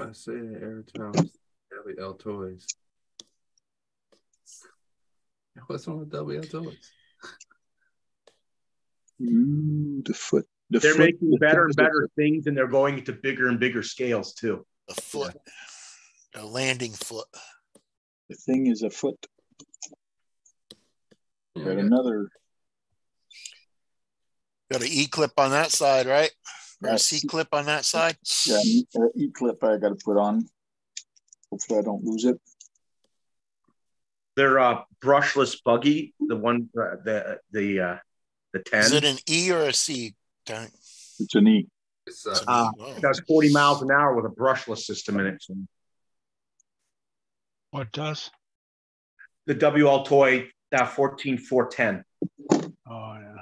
I say it every. WL Toys. [laughs] What's wrong with WL Toys? Ooh, the foot. The They're foot- making the better and foot- better things, and they're going into bigger and bigger scales too. A foot. A landing foot. The thing is a foot. Yeah, Got yeah. another. Got an E clip on that side, right? Or a Yes. C clip on that side. Yeah, an E clip I got to put on. Hopefully, I don't lose it. Their uh, brushless buggy, the one, uh, the the uh, the ten, Is it an E or a C? Darn. It's an E. It's, uh, It's an Uh, E. Whoa. does forty miles an hour with a brushless system in it. What does? The WL toy fourteen four ten. Oh yeah.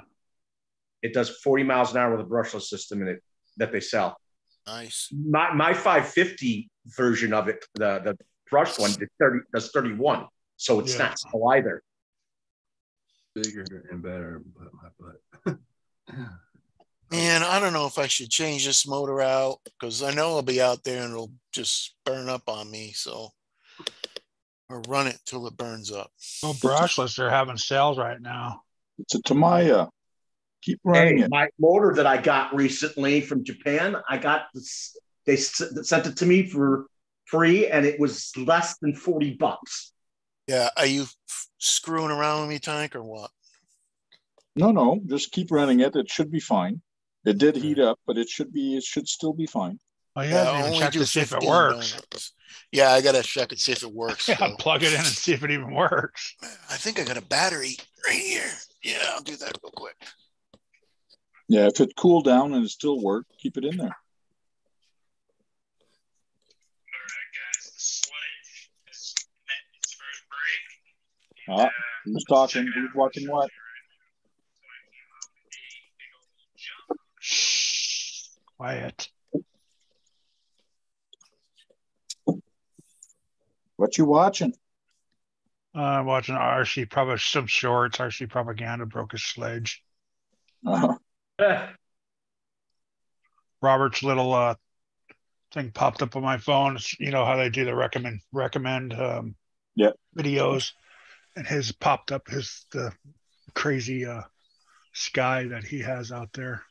It does forty miles an hour with a brushless system in it that they sell. Nice. My my 550 version of it, the the brushed one, did 30 does 31. So it's Yeah. not slow either. Bigger and better. But my butt. [laughs] Man, I don't know if I should change this motor out because I know I'll be out there and it'll just burn up on me. So, or run it till it burns up. Well, brushless, they're having sales right now. It's a Tamiya. Keep running Hey, it. my motor that I got recently from Japan, I got this. They sent it to me for free, and it was less than 40 bucks. Yeah. Are you f- screwing around with me, Tank, or what? No, no, just keep running it. It should be fine. It did heat up, but it should be. It should still be fine. Oh, yeah, haven't even checked to see if it works. donuts. Yeah, I gotta check and see if it works. [laughs] Yeah, so. plug it in and see if it even works. I think I got a battery right here. Yeah, I'll do that real quick. Yeah, if it cooled down and it still worked, keep it in there. Ah, who's talking? Who's watching what? Shh, quiet. What you watching? Uh, I'm watching RC, probably some shorts. RC propaganda broke his sledge. Uh, Eh, [laughs] Robert's little uh thing popped up on my phone. It's, you know how they do the recommend recommend um Yeah. videos, and his popped up his the crazy uh sky that he has out there.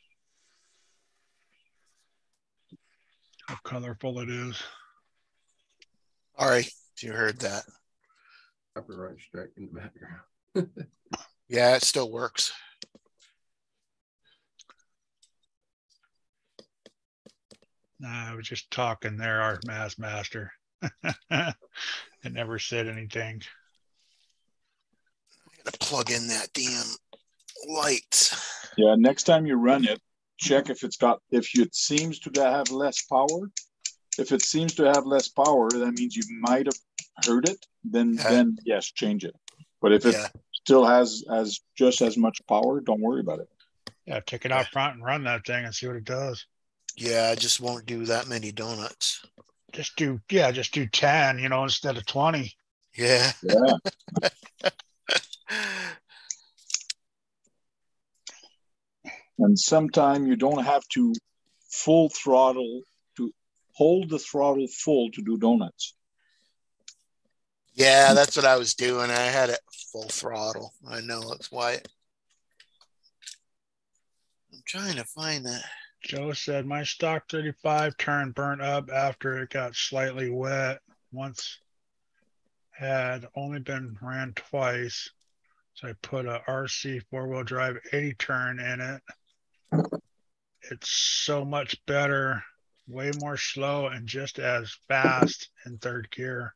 How colorful it is. All right, you heard that. Copyright strike in the background. [laughs] Yeah, it still works. Nah, I was just talking there, our mass master. [laughs] it never said anything. Gotta plug in that damn light. yeah, next time you run it, check if it's got if it seems to have less power. If it seems to have less power, that means you might have heard it. Then Yeah. then yes, change it. But if it Yeah, still has as just as much power, don't worry about it. Yeah, take it out front and run that thing and see what it does. yeah, I just won't do that many donuts. Just do yeah, just do 10, you know, instead of 20. Yeah. Yeah. and sometime you don't have to full throttle to hold the throttle full to do donuts. Yeah, that's what I was doing. I had it full throttle. I know that's why. I'm trying to find that. Joe said my stock 35 turned burnt up after it got slightly wet. Once had only been ran twice. So I put a RC four wheel drive 80 turn in it. It's so much better, way more slow, and just as fast in third gear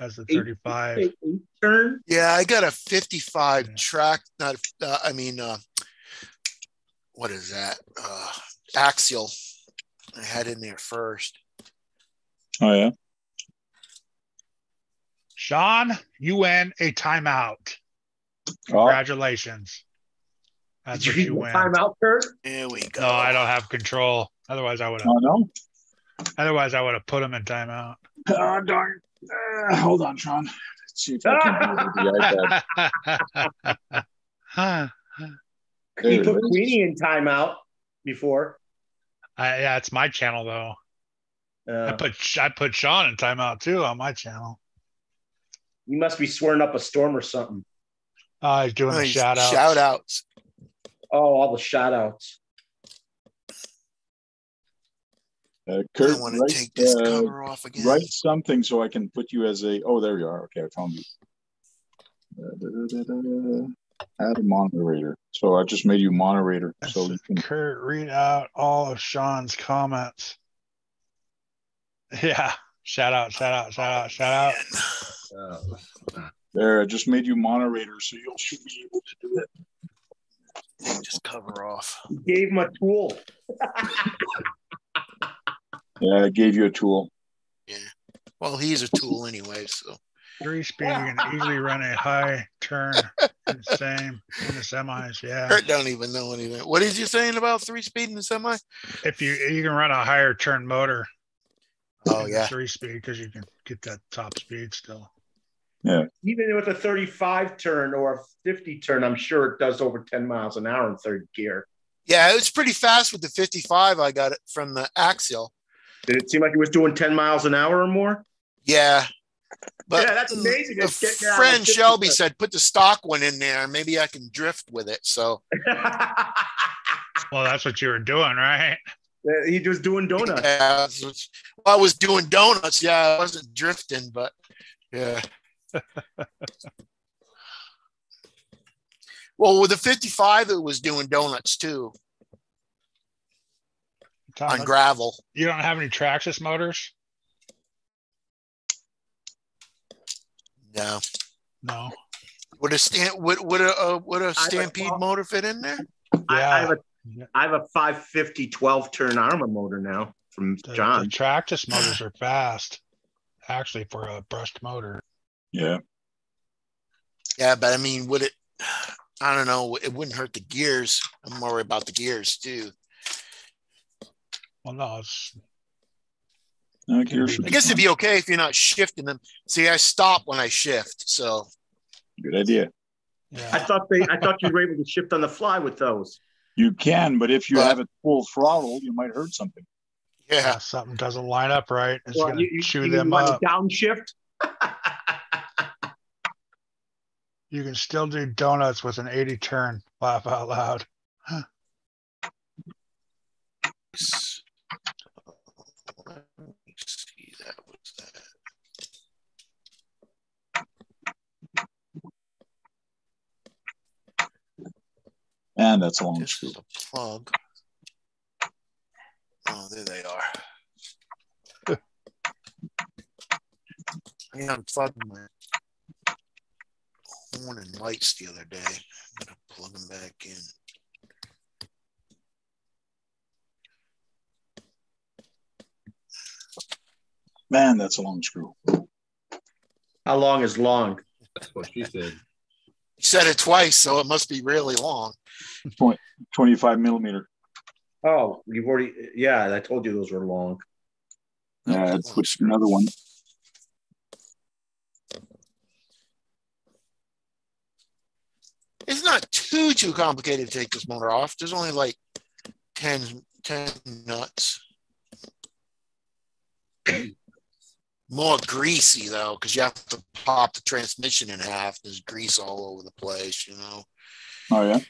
as a 35. eight turn. Yeah, I got a 55 Yeah. track, not, uh, I mean, uh, what is that? Uh, axial. I had in there first. Oh yeah. Sean, you win a timeout. Oh, Congratulations. That's Did you what beat you win. timeout turn? There we go. No, I don't have control. Otherwise, I would have. oh no. Otherwise, I would have put him in timeout. Oh darn. Uh, hold on, Sean. See if I can do it with the [laughs] iPad. He put is. Queenie in timeout before. I, yeah, it's my channel though. I Uh, put I put Sean in timeout too on my channel. you must be swearing up a storm or something. Uh, he's doing the Nice. shout out. Shout outs. Oh, all the shout outs. Uh, I Kurt, want to take this uh, cover off again. write something so I can put you as a. Oh, there you are. Okay, I found you. Uh, da, da, da, da, da. Add a moderator. So I just made you moderator, so you can. Kurt, read out all of Sean's comments. [laughs] Yeah. Shout out, shout out, shout out, shout out. Uh, There, I just made you moderator, so you should be able to do it. Just cover off. He gave him a tool. [laughs] Yeah, I gave you a tool. Yeah. Well, he's a tool anyway, so Three speed, you can easily run a high turn. in the same in the semis. Yeah. Kurt don't even know anything. What is you saying about three speed in the semi? If you you can run a higher turn motor. Oh yeah. Three speed because you can get that top speed still. Yeah. Even with a 35 turn or a 50 turn, I'm sure it does over 10 miles an hour in third gear. Yeah, it was pretty fast with the 55. I got it from the axial. Did it seem like it was doing 10 miles an hour or more? Yeah. But yeah, that's amazing. a It's getting out friend Shelby turn. said put the stock one in there. Maybe I can drift with it. So Well, that's what you were doing, right? he was doing donuts. yeah, that's well, I was doing donuts. Yeah, I wasn't drifting, but yeah. [laughs] well, with the 55, it was doing donuts too Tom, on gravel. you don't have any Traxxas motors? No. No. Would a stand would would a uh, would a I- stampede well- motor fit in there? I, I have a Yeah. I have a 550 12 turn armor motor now from The, John. the Traxxas motors are fast, actually, for a brushed motor. Yeah. Yeah, but I mean, would it? I don't know. It wouldn't hurt the gears. I'm worried about the gears too. Well, no, it's No, gears should I guess it'd be okay if you're not shifting them. See, I stop when I shift, so good idea. I thought they I thought you were able to shift on the fly with those. You can, but if you But- have it full throttle, you might hurt something. yeah. If something doesn't line up right, it's Well, gonna you, you, chew you them want up. downshift? You can still do donuts with an 80 turn. Laugh out loud. Let me see, that was that. And that's a long This screw. a plug. Oh, there they are. [laughs] I unplugged my horn and lights the other day. I'm gonna plug them back in. Man, that's a long screw. How long is long? That's what she said. You said it twice, so it must be really long. 25 millimeter. Oh, you've already yeah, I told you those were long. Yeah, I'd put another one. It's not too too complicated to take this motor off. There's only like 10, 10 nuts. [clears throat] More greasy though, because you have to pop the transmission in half. There's grease all over the place, you know. Oh, yeah.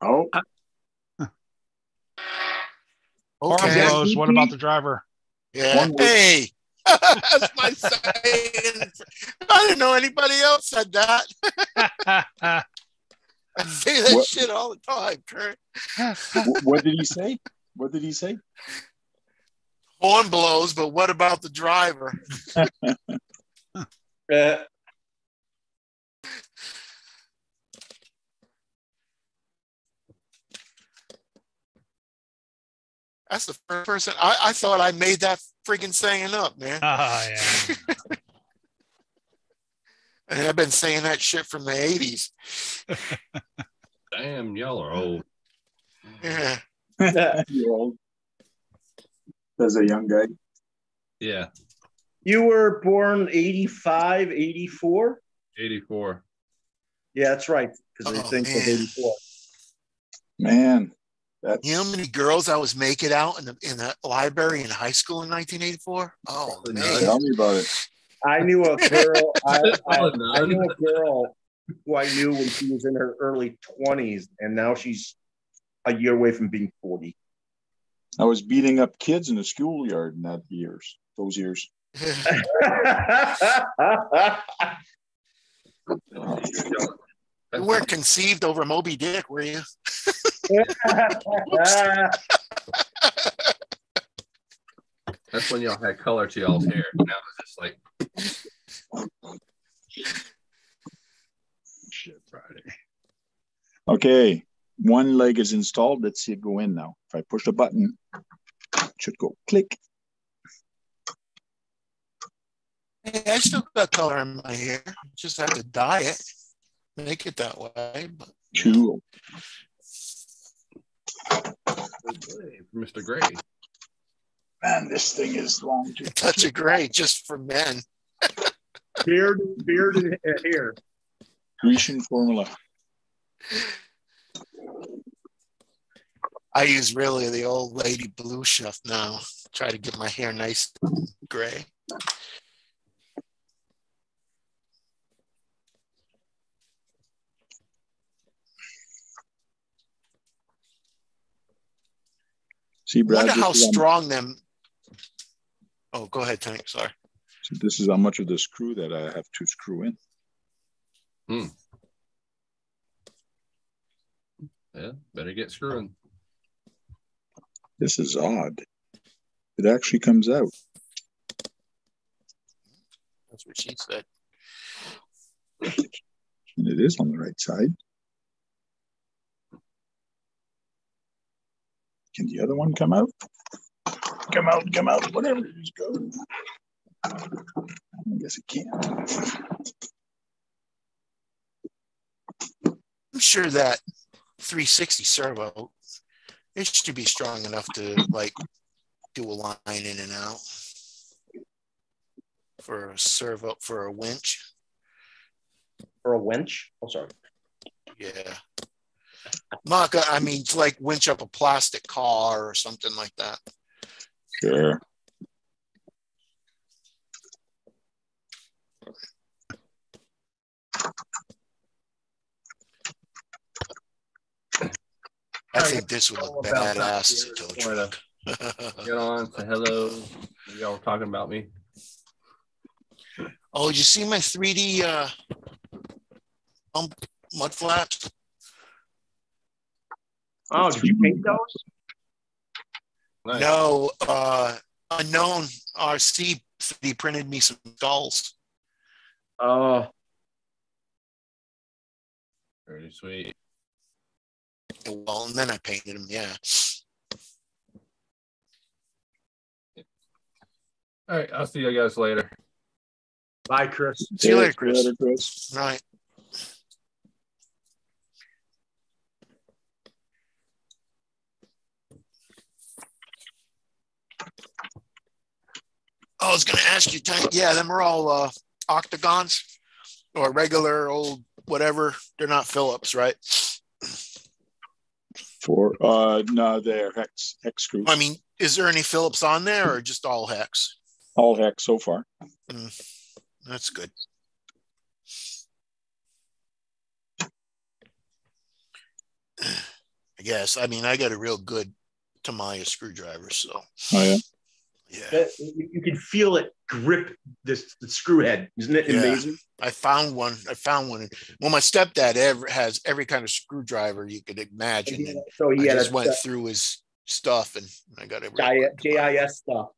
Oh, uh, Horn Okay. blows. What about the driver? Yeah. Hey. [laughs] That's my saying. I didn't know anybody else said that. [laughs] I [laughs] say that What- shit all the time, Kurt. what did he say? What did he say? Horn blows, but what about the driver? [laughs] Uh, That's the first person I, I thought I made that freaking saying up, man. [laughs] Ah, yeah. And I've been saying that shit from the 80s. [laughs] Damn, y'all are old. Yeah. [laughs] You're old. As a young guy. Yeah, you were born 85, 84? 84. Yeah, that's right. Because they Oh, think of man. 84. Man, that's You know how many girls I was making out in the in the library in high school in 1984? Oh man. tell me about it. I knew a girl. [laughs] I, I, I knew a girl who I knew when she was in her early 20s, and now she's a year away from being 40. I was beating up kids in the schoolyard in that years, those years. [laughs] you weren't conceived over Moby Dick, were you? [laughs] That's when y'all had color to y'all's hair. Now it's just like Shit, Friday. Okay, one leg is installed. Let's see it go in now. If I push the button, it Should go click. Hey, I still got color in my hair. Just have to dye it, make it that way. But Cool. Mr. Gray. Man, this thing is long. a [laughs] touch of gray just for men. [laughs] Beard, beard, and hair. Grecian formula. I use really the old lady blue stuff now. Try to get my hair nice gray. See, Brad, Wonder this how is, how, strong them. Oh, go ahead, Tank. Sorry. This is how much of the screw that I have to screw in. Hmm. Yeah, better get screwing. This is odd. It actually comes out. That's what she said. And it is on the right side. Can the other one come out? Come out, come out, whatever it is, go. I guess it can't. I'm sure that 360 servo, it should be strong enough to like do a line in and out for a servo for a winch. For a winch? Oh, sorry. Yeah. Not, I mean, to like winch up a plastic car or something like that. Sure. I think this would look All about that badass as a tow truck. Get on, say hello. Y'all talking about me. oh, did you see my 3D uh, um, mud flaps? Oh, did you paint those? No, uh, unknown RC 3D printed me some skulls. Oh, Pretty sweet. Well, and then I painted them. Yeah. All right, I'll see you guys later. bye, Chris. See you later, Chris. Later, Chris. All right. I was going to ask you, Tank. Yeah, them are all uh, octagons or regular old whatever. They're not Phillips, right? For uh no, they're hex hex screws. I mean, is there any Phillips on there or just all hex? all hex so far. That's good. I guess. I mean, I got a real good Tamiya screwdriver, so Oh yeah. Yeah. You can feel it grip this the screw head. Isn't it Yeah. amazing? I found one. I found one. Well, my stepdad ever has every kind of screwdriver you could imagine, and So I he had just went through his stuff, and I got it. JIS stuff.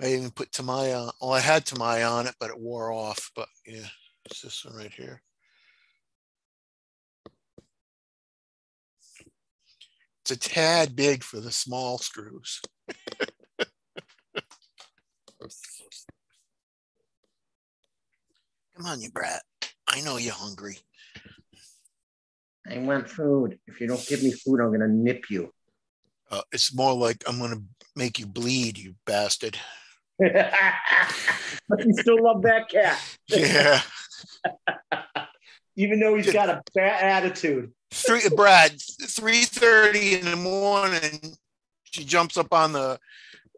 I even put Tamiya. Well, I had Tamiya on it, but it wore off. But yeah, it's this one right here. It's a tad big for the small screws. [laughs] Come on, you brat. I know you're hungry. I want food. If you don't give me food, I'm gonna nip you. Uh, it's more like I'm going to make you bleed, you bastard. [laughs] but you still love that cat, [laughs] Yeah. [laughs] even though he's got a bad attitude. Three, Brad, 3.30 in the morning, she jumps up on the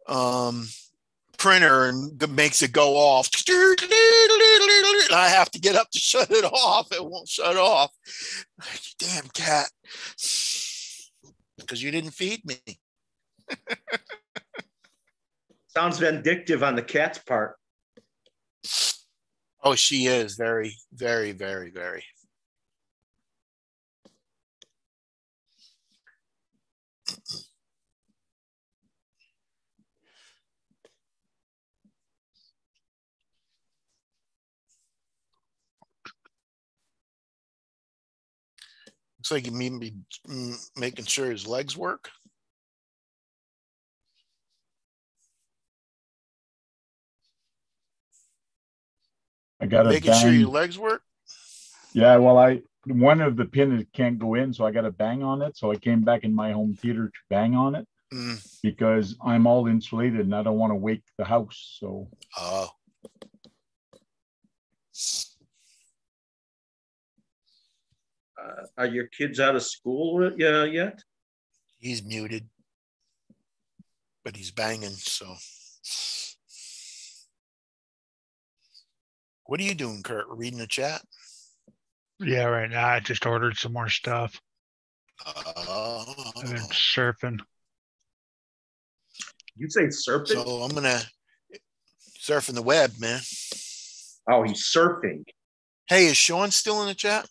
um, printer and makes it go off. And I have to get up to shut it off. It won't shut off. Like, Damn cat. Because you didn't feed me. [laughs] Sounds vindictive on the cat's part. Oh, she is very, very, very, very. so like you may be making sure his legs work. I got to making bang. sure your legs work. Yeah, well, I one of the pins can't go in, so I got to bang on it. So I came back in my home theater to bang on it mm. because I'm all insulated and I don't want to wake the house. So. Oh. Uh, are your kids out of school uh, yet? he's muted, but he's banging. So, what are you doing, Kurt? Reading the chat? Yeah, right now I just ordered some more stuff. Oh, I've been surfing. You say surfing? so I'm gonna surfing the web, man. oh, he's surfing. Hey, is Sean still in the chat?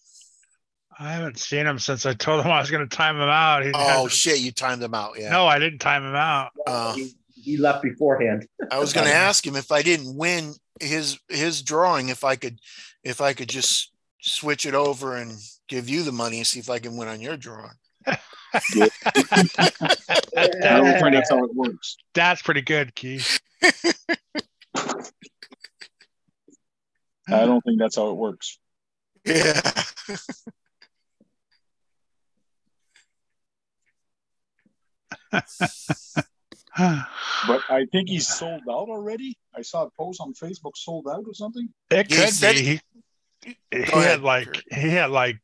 I haven't seen him since I told him I was going to time him out. He Oh hasn't- shit, you timed him out. Yeah. No, I didn't time him out. Uh, he, he left beforehand. I was gonna [laughs] ask him if I didn't win his his drawing, if I could if I could just switch it over and give you the money and see if I can win on your drawing. I don't that's how it works. That's pretty good, Keith. I don't think that's how it works. [laughs] Yeah. [laughs] But I think he's [laughs] sold out already. I saw a post on Facebook sold out or something. It he could said be. He, he Go ahead, had like Kurt. he had like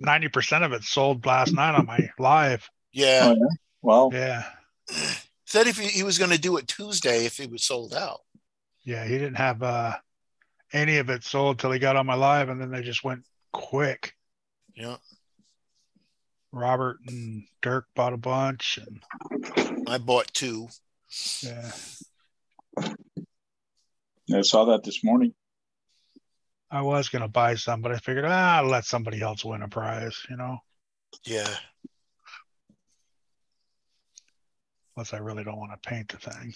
ninety percent of it sold last night on my live. Yeah. Oh, yeah? Well, Yeah, Said if he, he was gonna do it Tuesday if it was sold out. yeah. He didn't have uh any of it sold till he got on my live, and then they just went quick. Yeah. Robert and Dirk bought a bunch, and I bought two. yeah, I saw that this morning. I was gonna buy some, but I figured ah, I'll let somebody else win a prize, you know. Yeah. Plus, I really don't want to paint the thing.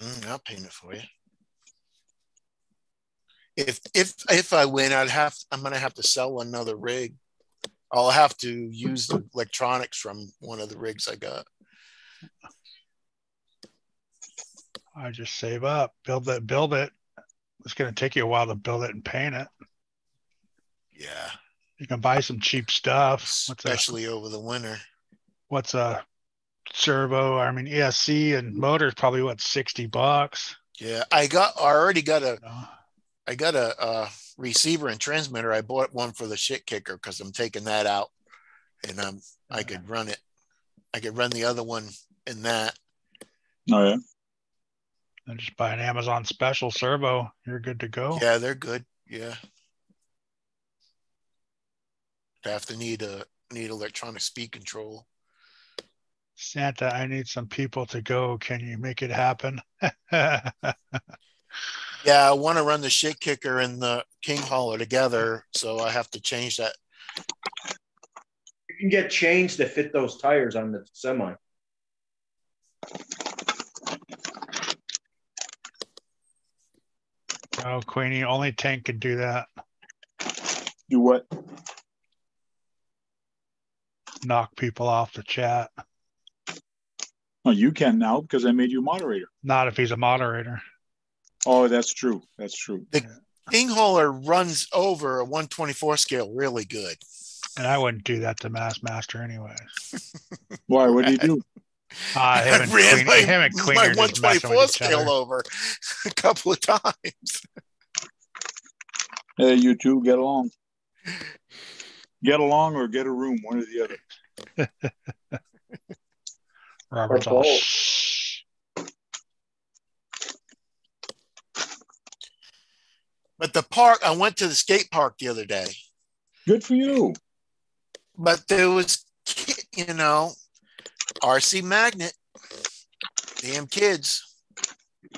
Mm, I'll paint it for you. If if if I win, I'd have I'm gonna have to sell another rig. I'll have to use the electronics from one of the rigs I got. I just save up, build that, build it. It's gonna take you a while to build it and paint it. Yeah. You can buy some cheap stuff. What's a Especially over the winter. what's a servo? I mean ESC and motor's probably what sixty bucks. Yeah. I got I already got a know? I got a, uh receiver and transmitter. I bought one for the shit kicker because I'm taking that out, and um, I could run it. I could run the other one in that. Oh yeah. And just buy an Amazon special servo. You're good to go. Yeah, they're good. Yeah. I Have to need a need electronic speed control. Santa, I need some people to go. Can you make it happen? [laughs] Yeah, I want to run the shit kicker and the king hauler together, so I have to change that. You can get chains to fit those tires on the semi. oh, Queenie, only Tank can do that. Do what? Knock people off the chat. Oh, you can now because I made you moderator. Not if he's a moderator. Oh, that's true. That's true. King hauler runs over a 124 scale really good. And I wouldn't do that to Mass Master anyway. [laughs] Why? What do you do? Uh, him and I [laughs] ran Queen, my, him and Queen my are 124 scale over [laughs] a couple of times. Hey, you two get along. Get along or get a room, one or the other. Robert's Or all both. shh. But the park, I went to the skate park the other day, Good for you. but there was, you know, RC Magnet, damn kids.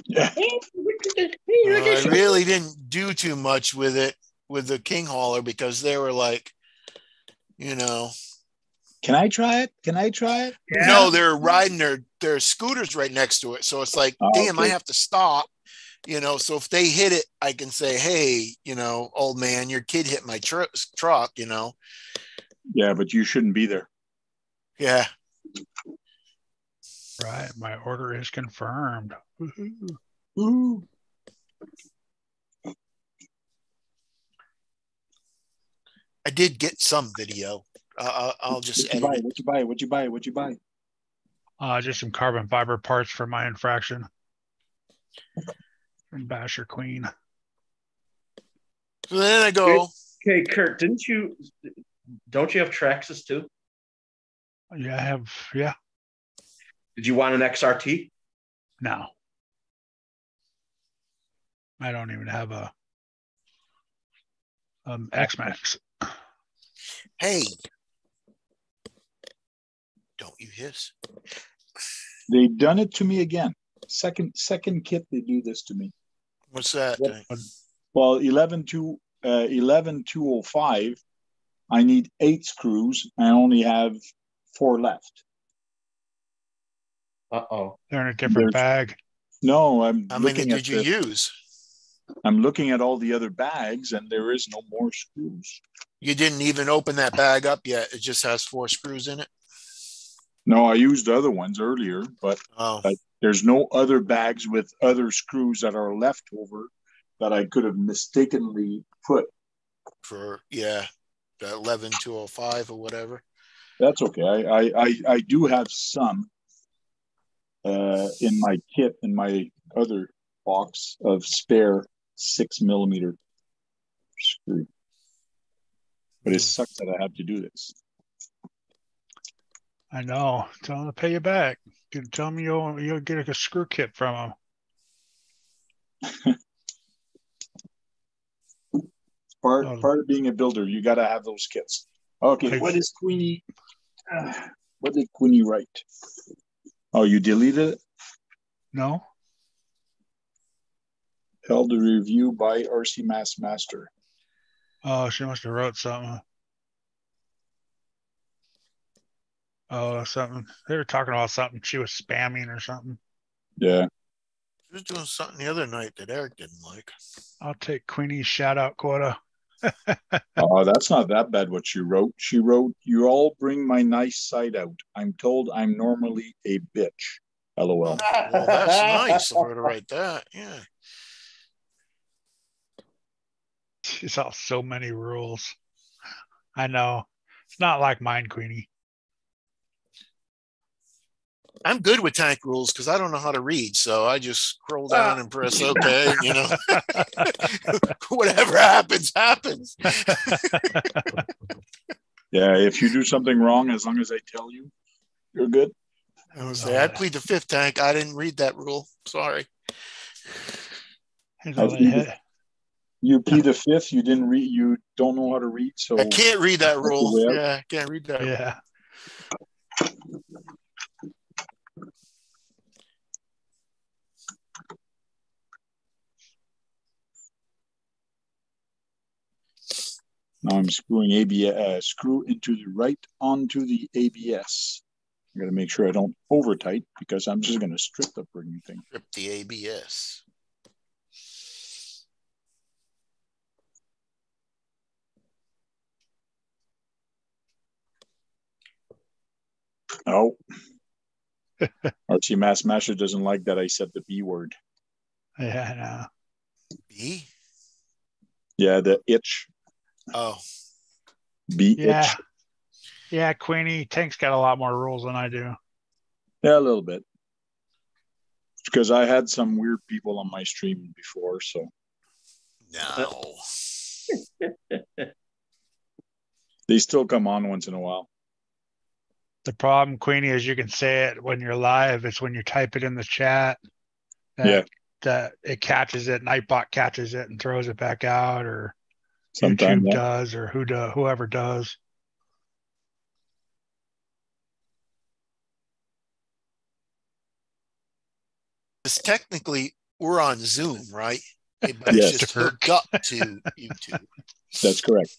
Yeah. [laughs] I really didn't do too much with it with the King hauler because they were like, you know, Can I try it? Can I try it? no, they're riding their their scooters right next to it. So it's like, Oh, damn, I have to stop you know so if they hit it i can say hey you know old man your kid hit my tr- truck you know? Yeah but you shouldn't be there. Yeah. Right my order is confirmed. I did get some video. Uh, i'll just what you, buy? what you buy what you buy what you buy? Uh, just some carbon fiber parts for my infraction. From Basher Queen. So then I go, Okay, Kurt, didn't you? Don't you have Traxxas too? Yeah, I have. Yeah, Did you want an XRT? no. I don't even have a um X-Maxx. hey, don't you hiss. They've done it to me again. Second second kit they do this to me. What's that? What? Well, 11 to uh, 11 205, I need eight screws. I only have four left. Uh oh. They're in a different There's- bag. No, I'm How many looking at did you the- use? I'm looking at all the other bags, and there is no more screws. You didn't even open that bag up yet. It just has four screws in it. No, I used other ones earlier, but Oh, I- there's no other bags with other screws that are left over that I could have mistakenly put. for yeah, the eleven two oh five or whatever. That's okay. I I I, I do have some uh, in my kit in my other box of spare six millimeter screw. But it Hmm. sucks that I have to do this. I know. Tell them to pay you back. Tell them you'll you'll get a screw kit from them. [laughs] Part Oh. part of being a builder, you got to have those kits. Okay, what is Queenie? Uh, what did Queenie write? Oh, you deleted it. No, Held a review by RC Mass Master. oh, she must have wrote something. Oh, something. They were talking about something she was spamming or something. Yeah, She was doing something the other night that Eric didn't like. I'll take Queenie's shout out quota. [laughs] Oh, that's not that bad what she wrote. She wrote, You all bring my nice side out. I'm told I'm normally a bitch. LOL. Well, that's nice of her to write that. Yeah. She's all so many rules. I know. It's not like mine, Queenie. I'm good with tank rules because I don't know how to read. So I just scroll down ah. and press OK. You know, [laughs] whatever happens, happens. [laughs] Yeah, if you do something wrong, as long as I tell you, you're good. I was oh, say, I plead the fifth tank. I didn't read that rule. Sorry. Here's all I had. You plead the fifth, you didn't read, you don't know how to read. So I can't read that rule. Yeah, I can't read that. Yeah. Now I'm screwing ABS, uh, screw into the right onto the ABS. I got to make sure I don't over tight because I'm just going to strip the frigging thing. Strip the ABS. Oh. [laughs] RC Mass Master doesn't like that I said the B word. Yeah, I know. B. Yeah, the itch. Oh, B Yeah. Yeah, Queenie. Tank's got a lot more rules than I do. Yeah, a little bit. Because I had some weird people on my stream before, so no. [laughs] they still come on once in a while. The problem, Queenie, is you can say it when you're live. It's when you type it in the chat that, Yeah. that it catches it. Nightbot catches it and throws it back out, or Sometimes YouTube yeah. does, or who do, whoever does. Because technically we're on Zoom, right? But it's Yes. just hooked up to YouTube. that's correct.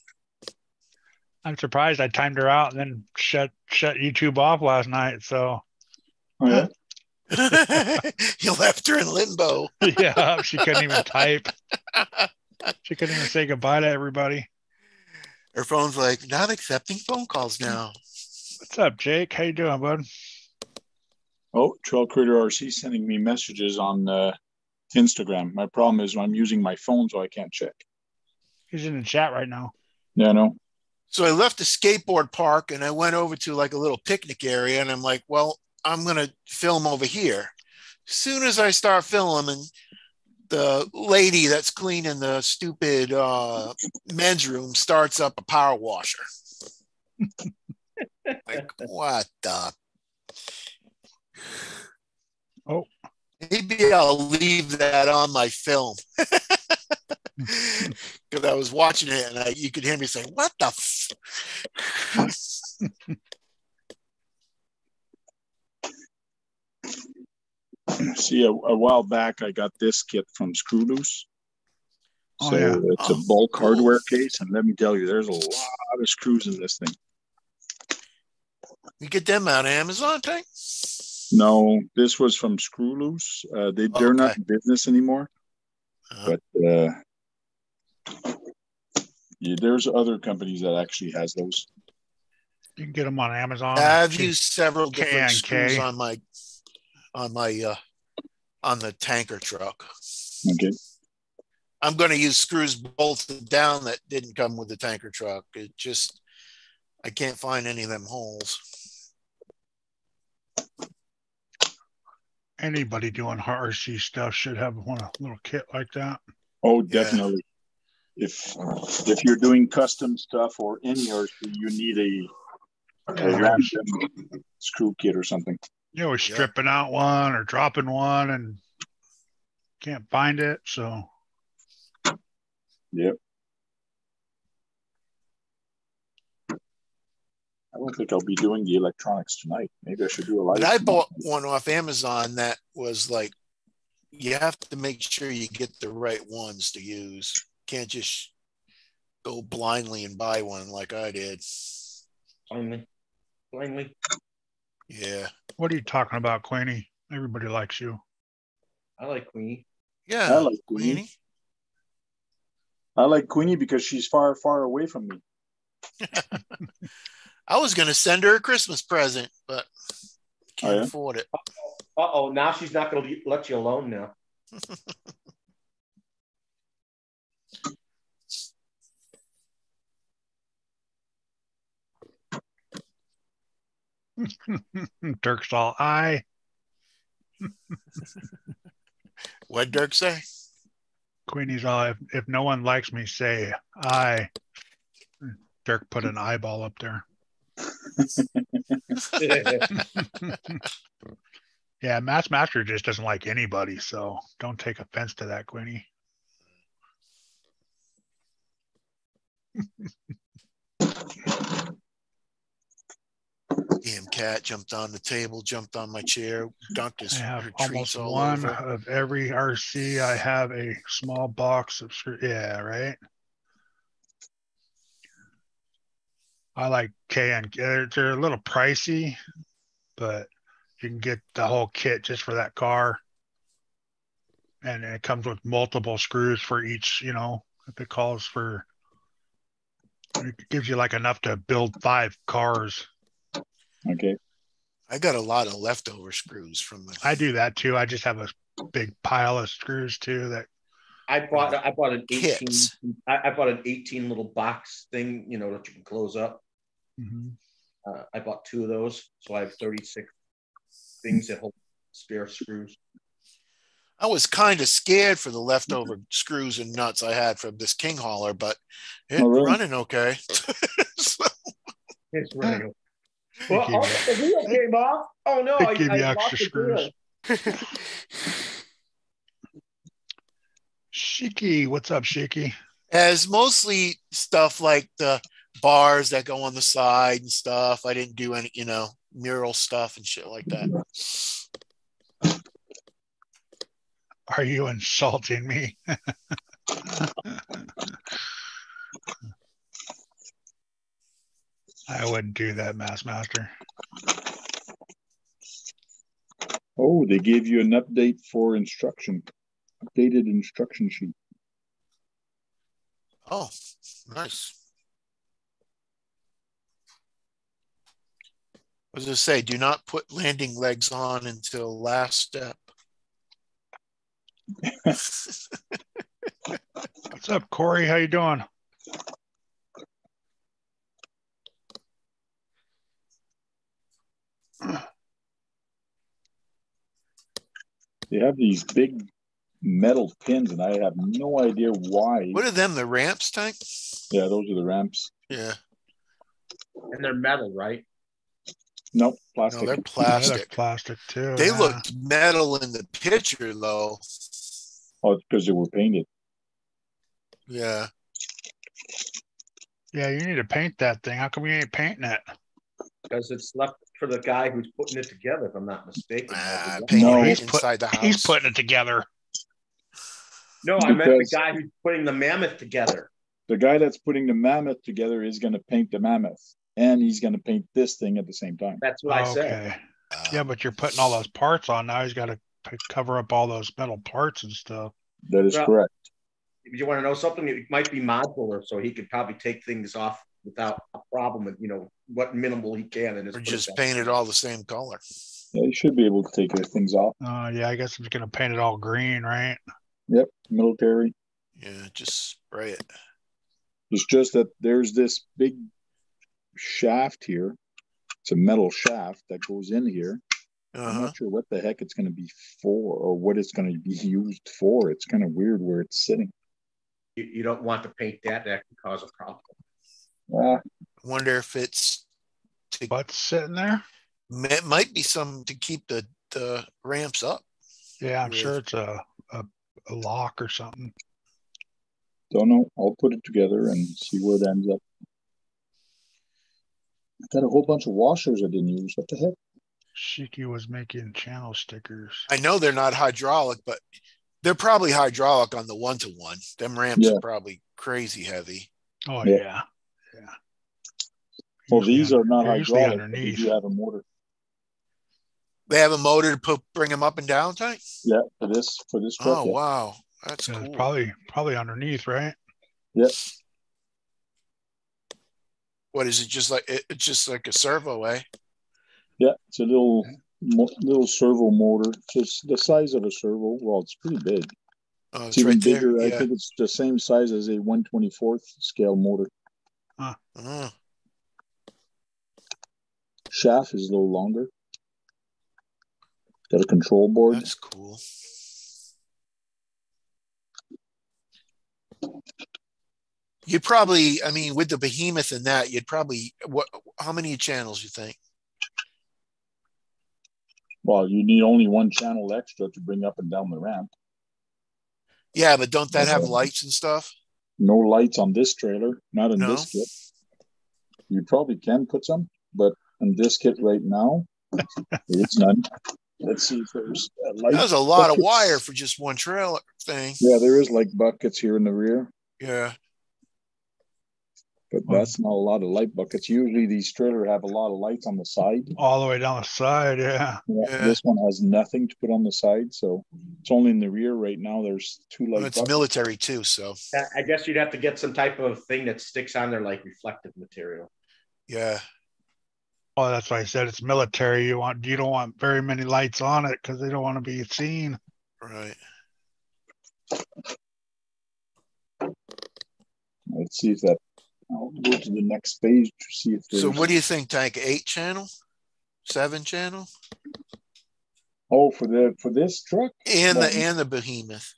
I'm surprised I timed her out and then shut shut YouTube off last night. So Oh, yeah. [laughs] you left her in limbo. [laughs] yeah, she couldn't even type. [laughs] She couldn't even say goodbye to everybody. Her phone's like, not accepting phone calls now. What's up, Jake? How you doing, bud? Oh, Trail Critter RC sending me messages on uh, Instagram. My problem is I'm using my phone, so I can't check. He's in the chat right now. Yeah, no. So I left the skateboard park and I went over to like a little picnic area and I'm like, well, I'm going to film over here. Soon as I start filming, the lady that's cleaning the stupid uh, men's room starts up a power washer. [laughs] like, what the? Oh. Maybe I'll leave that on my film. [laughs] Because I was watching it and I, you could hear me saying, What the? [laughs] [clears throat] See, a, a while back, I got this kit from Screw Loose. Oh, So yeah. it's a Oh, bulk cool. hardware case, and let me tell you, there's a lot of screws in this thing. You get them out of Amazon, Tank? No, this was from Screw Loose. Uh, they they're not in business anymore, Uh, but uh, yeah, there's other companies that actually has those. You can get them on Amazon. I've used several K different and screws on my on my uh on the tanker truck. Okay, I'm going to use screws bolted down that didn't come with the tanker truck. It just I can't find any of them holes. Anybody doing RC stuff should have one a little kit like that. oh, Yeah. definitely. If if you're doing custom stuff or any RC, you need a, a Yeah. random screw kit or something. You always Yeah. stripping out one or dropping one and can't find it. So Yep. I don't think I'll be doing the electronics tonight. Maybe I should do a live. But I bought one off Amazon that was like you have to make sure you get the right ones to use. Can't just go blindly and buy one like I did. Blindly, Finally. Yeah. what are you talking about, Queenie? Everybody likes you. I like Queenie. Yeah. I like Queenie. Queenie. I like Queenie because she's far, far away from me. [laughs] I was going to send her a Christmas present, but can't Oh, yeah? afford it. Uh oh, now she's not going to let you alone now. [laughs] [laughs] Dirk's all I. [laughs] What Dirk say? Queenie's all if, if no one likes me, say I. Dirk put an eyeball up there. [laughs] Yeah, Mass Master just doesn't like anybody, so don't take offense to that, Queenie. Damn cat jumped on the table, jumped on my chair, dunked his I have almost one over. of every RC. I have a small box of screw. Yeah, right. I like K and they're, they're a little pricey, but you can get the whole kit just for that car. And it comes with multiple screws for each, you know, if it calls for it gives you like enough to build five cars. Okay. I got a lot of leftover screws from the. I do that too. I just have a big pile of screws too that I bought I bought an 18 Kits. I, I bought an 18 little box thing, you know, that you can close up. Mhm. Uh, I bought two of those, so I have 36 things that hold spare screws. I was kind of scared for the leftover screws and nuts I had from this King hauler, but it's Oh, really? running okay. [laughs] So, It's running. They Well, give oh, you- the wheel came off. Oh no! They I, give I you lost extra the wheel. screws. Shiki, what's up, Shiki? as mostly stuff like the bars that go on the side and stuff. I didn't do any, you know, mural stuff and shit like that. Are you insulting me? [laughs] I wouldn't do that, Mass Master. Oh, they gave you an update for instruction, updated instruction sheet. Oh, nice. I was going to say, do not put landing legs on until last step. What's up, Corey? How you doing? They have these big metal pins, and I have no idea why. What are them? The ramps tank? Yeah, those are the ramps. Yeah. And they're metal, right? Nope, No, plastic. they're Yeah, they're plastic. plastic too. They yeah. looked metal in the picture though. oh, it's because they were painted. Yeah. Yeah, you need to paint that thing. How come you ain't painting it? Because it's left for the guy who's putting it together, if I'm not mistaken. Ah, no, painting No. He's put- inside the house. He's putting it together. No, I meant the guy who's putting the mammoth together. The guy that's putting the mammoth together is going to paint the mammoth, and he's going to paint this thing at the same time. That's what I said. Uh, Yeah, but you're putting all those parts on now. He's got to cover up all those metal parts and stuff. That is Well, correct. If you want to know something, it might be modular, so he could probably take things off without a problem with you know what minimal he can and or it just back. paint it all the same color. Yeah, you should be able to take the things off. Uh, yeah, I guess it's gonna paint it all green, right? Yep, military. Yeah, just spray it. It's just that there's this big shaft here. It's a metal shaft that goes in here. I'm Uh-huh. not sure what the heck it's going to be for or what it's going to be used for. It's kind of weird where it's sitting. You, you don't want to paint that; that could cause a problem. Ah, Wonder if it's to, What's sitting there? it might be some to keep the the ramps up. Yeah, I'm With- sure it's a, a a lock or something. don't know. I'll put it together and see where it ends up. I got a whole bunch of washers I didn't use. What the heck? Shiki was making channel stickers. I know they're not hydraulic, but they're probably hydraulic on the one to one. Them ramps Yeah. are probably crazy heavy. Oh Yeah. yeah, yeah. Well, these under- are not they're usually hydraulic. They underneath. do have a motor. They have a motor to put bring them up and down tank. Yeah, for this for this truck. Oh yeah. wow, that's So cool. probably probably underneath, right? Yeah. What is it? Just like it, it's just like a servo, eh? Yeah, it's a little little servo motor, just the size of a servo. Well, it's pretty big. Oh, It's it's even right there. bigger. I think it's the same size as a 124th scale motor. Oh, Shaft is a little longer. Got a control board. that's cool. You'd probably, I mean, with the behemoth and that, you'd probably what? How many channels you think? Well, you need only one channel extra to bring up and down the ramp. Yeah, but don't that have lights and stuff? No lights on this trailer, not in No. this kit. You probably can put some, but in this kit right now, it's none. Let's see if there's a light. That was a lot of wire for just one trailer thing. Yeah, there is like buckets here in the rear, Yeah. but Well- that's not a lot of light buckets. Usually these trailer have a lot of lights on the side. All the way down the side. Yeah. Yeah, Yeah. This one has nothing to put on the side, so it's only in the rear right now. There's two Well, it's buckets. military too, so I- I guess you'd have to get some type of thing that sticks on there, like reflective material. yeah. Oh, that's why I said it's military. You want you don't want very many lights on it because they don't want to be seen. Right. Let's see if that. I'll go to the next page to see if. So what do you think, Tank? Eight channel? Seven channel? Oh, for the for this truck? And the and the behemoth.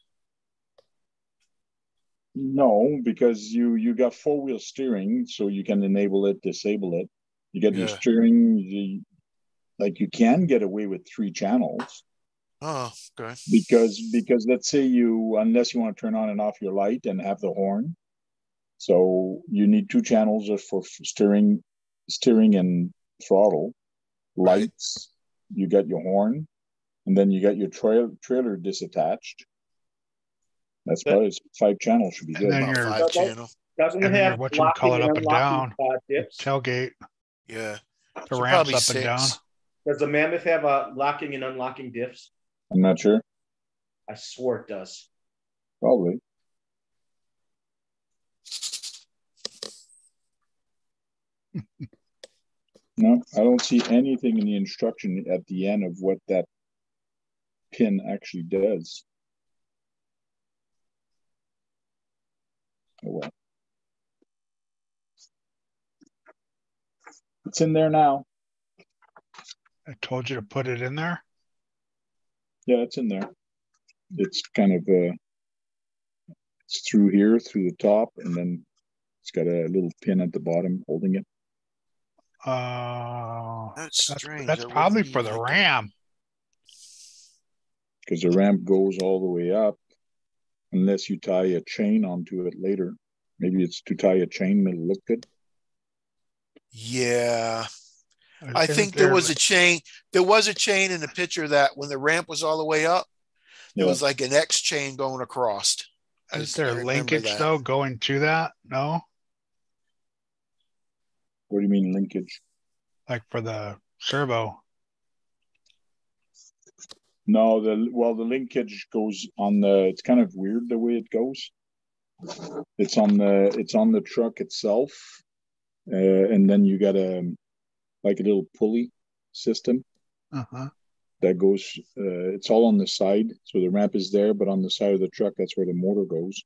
No, because you you got four wheel steering, so you can enable it, disable it. You get your steering. You, like you can get away with three channels Oh, okay. because because let's say you unless you want to turn on and off your light and have the horn, so you need two channels just for steering, steering and throttle. Right. Lights, you got your horn, and then you got your trail trailer disattached. That's Yeah. probably five channels should be And good. then your- five channel. Doesn't And it your have what you call locking it up and unlocking, Uh. Tailgate, Yeah. the So ramps probably up six. and down. Does the Mammoth have a locking and unlocking diffs? I'm not sure. I swore it does. Probably. [laughs] No, I don't see anything in the instruction at the end of what that pin actually does. Oh well. It's in there now. I told you to put it in there. Yeah, it's in there. It's kind of uh, it's through here, through the top, and then it's got a little pin at the bottom holding it. Uh, That's that's, strange. that's That probably for the RAM. because the ramp goes all the way up unless you tie a chain onto it later. Maybe it's to tie a chain, it'll look good. Yeah. I Isn't think there was a chain. There was a chain in the picture that when the ramp was all the way up, there Yeah. was like an X chain going across. I Is there remember linkage that. though going to that? No, What do you mean linkage? like for the servo. No, the well, the linkage goes on the. It's kind of weird the way it goes. It's on the. It's on the truck itself, uh, and then you got a like a little pulley system Uh-huh. that goes. Uh, it's all on the side, so the ramp is there, but on the side of the truck, that's where the motor goes.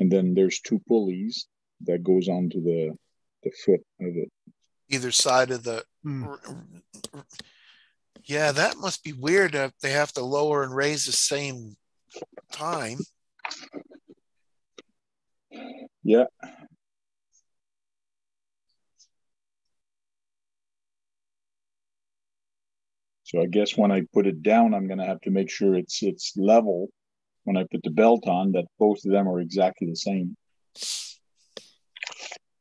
And then there's two pulleys that goes onto the the foot of it. Either side of the. R- r- Yeah, that must be weird if they have to lower and raise the same time. Yeah. So I guess when I put it down, I'm gonna have to make sure it's it's level when I put the belt on that both of them are exactly the same.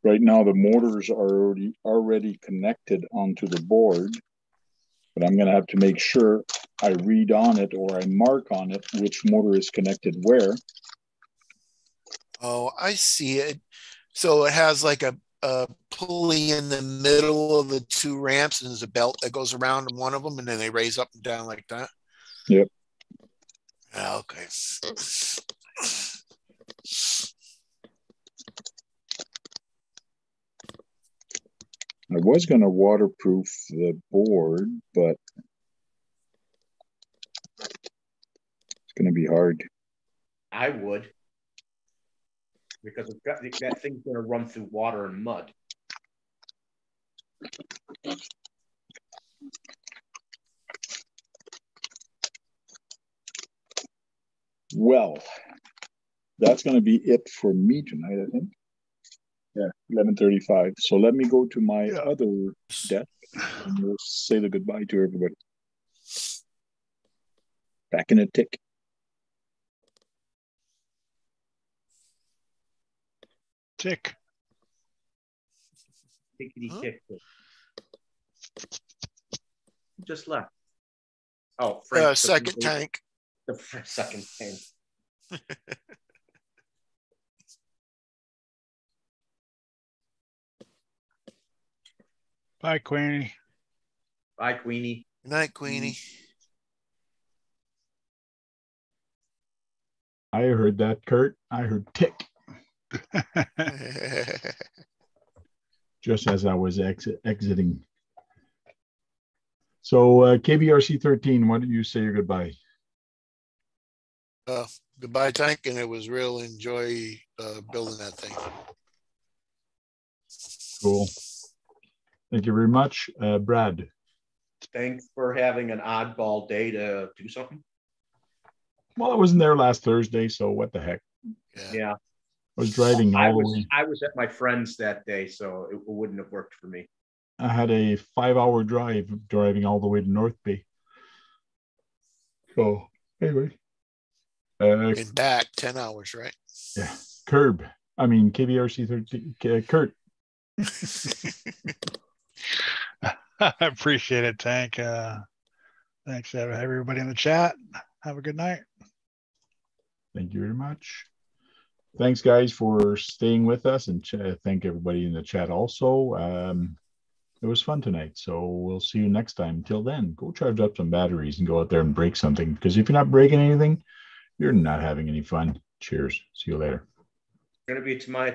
Right now the motors are already already connected onto the board, but I'm gonna have to make sure I read on it or I mark on it which motor is connected where. Oh, I see it. So it has like a, a pulley in the middle of the two ramps, and there's a belt that goes around one of them, and then they raise up and down like that. Yep. Ah, Okay. I was gonna waterproof the board, but it's gonna be hard. I would. Because it's got, that thing's gonna run through water and mud. Well, that's gonna be it for me tonight, I think. Yeah, eleven thirty-five. So let me go to my Yeah. other desk and we'll say the goodbye to everybody. Back in a tick. Tick. Tickety Huh? tick. Just left. Oh, Uh, Frank. second tank. The second tank. Bye, Queenie. Bye, Queenie. Good night, Queenie. I heard that, Kurt. I heard tick [laughs] just as I was exit, exiting. So uh, KBRC 13, why don't you say your goodbye? uh, goodbye, tank, and it was real enjoy uh, building that thing. Cool. Thank you very much. Uh, Brad, Thanks for having an oddball day to do something. well, I wasn't there last Thursday, so what the heck? Yeah. Yeah. I was driving I all the was way. I was at my friend's that day, so it wouldn't have worked for me. I had a five hour drive driving all the way to North Bay. So, anyway, uh, And back 10 hours, right? yeah, Curb. I mean, KBRC 13, K- Kurt. [laughs] I appreciate it, Tank. Uh, thanks to everybody in the chat. Have a good night. Thank you very much. Thanks, guys, for staying with us, and ch- thank everybody in the chat also. Um, it was fun tonight, so we'll see you next time. Until then, go charge up some batteries and go out there and break something. Because if you're not breaking anything, you're not having any fun. Cheers. See you later. Gonna be to my